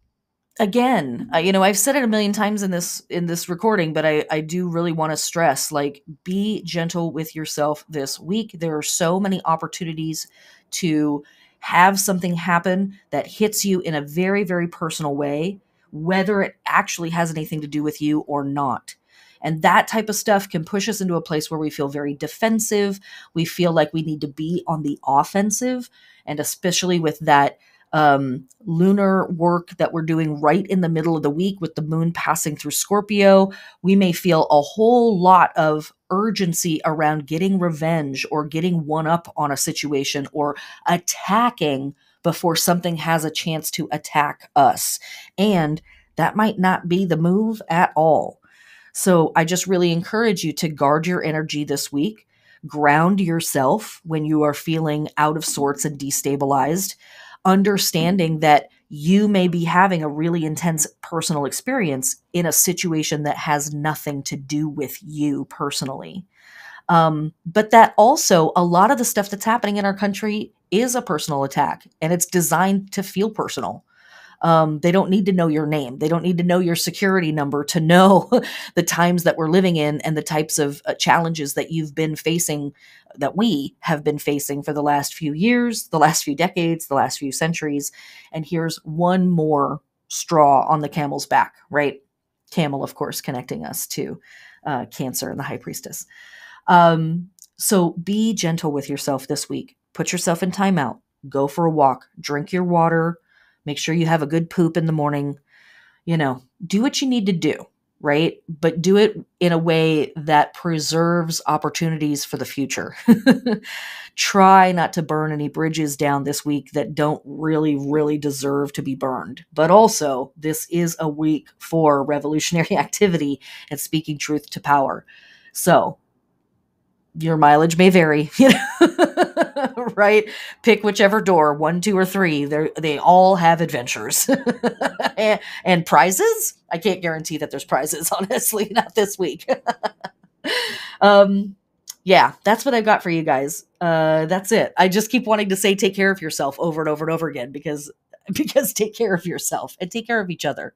again you mm-hmm. know i've said it a million times in this in this recording but i i do really want to stress like be gentle with yourself this week. There are so many opportunities to have something happen that hits you in a very very personal way whether it actually has anything to do with you or not. And that type of stuff can push us into a place where we feel very defensive. We feel like we need to be on the offensive and especially with that um, lunar work that we're doing right in the middle of the week with the moon passing through Scorpio, we may feel a whole lot of urgency around getting revenge or getting one up on a situation or attacking before something has a chance to attack us. And that might not be the move at all. So I just really encourage you to guard your energy this week. Ground yourself when you are feeling out of sorts and destabilized understanding that you may be having a really intense personal experience in a situation that has nothing to do with you personally. Um, but that also, a lot of the stuff that's happening in our country is a personal attack and it's designed to feel personal. Um, they don't need to know your name. They don't need to know your security number to know the times that we're living in and the types of uh, challenges that you've been facing, that we have been facing for the last few years, the last few decades, the last few centuries. And here's one more straw on the camel's back, right? Camel, of course, connecting us to uh, Cancer and the High Priestess. Um, so be gentle with yourself this week. Put yourself in timeout. Go for a walk. Drink your water Make sure you have a good poop in the morning. You know, do what you need to do, right? But do it in a way that preserves opportunities for the future. Try not to burn any bridges down this week that don't really, really deserve to be burned. But also, this is a week for revolutionary activity and speaking truth to power. So, your mileage may vary, you know, right? Pick whichever door, one, two, or three. They they all have adventures and, and, prizes. I can't guarantee that there's prizes, honestly, not this week. um, yeah, that's what I've got for you guys. Uh, that's it. I just keep wanting to say, take care of yourself over and over and over again because because take care of yourself and take care of each other.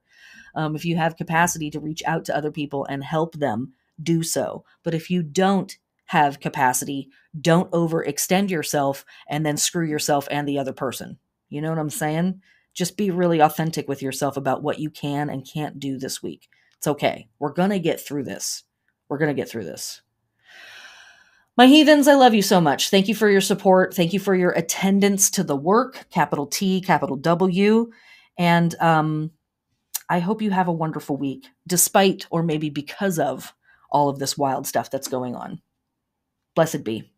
Um, if you have capacity to reach out to other people and help them, do so. But if you don't have capacity, don't overextend yourself and then screw yourself and the other person. You know what I'm saying? Just be really authentic with yourself about what you can and can't do this week. It's okay. We're going to get through this. We're going to get through this. My heathens, I love you so much. Thank you for your support. Thank you for your attendance to the work, capital T, capital W. And um, I hope you have a wonderful week, despite or maybe because of all of this wild stuff that's going on. Blessed be.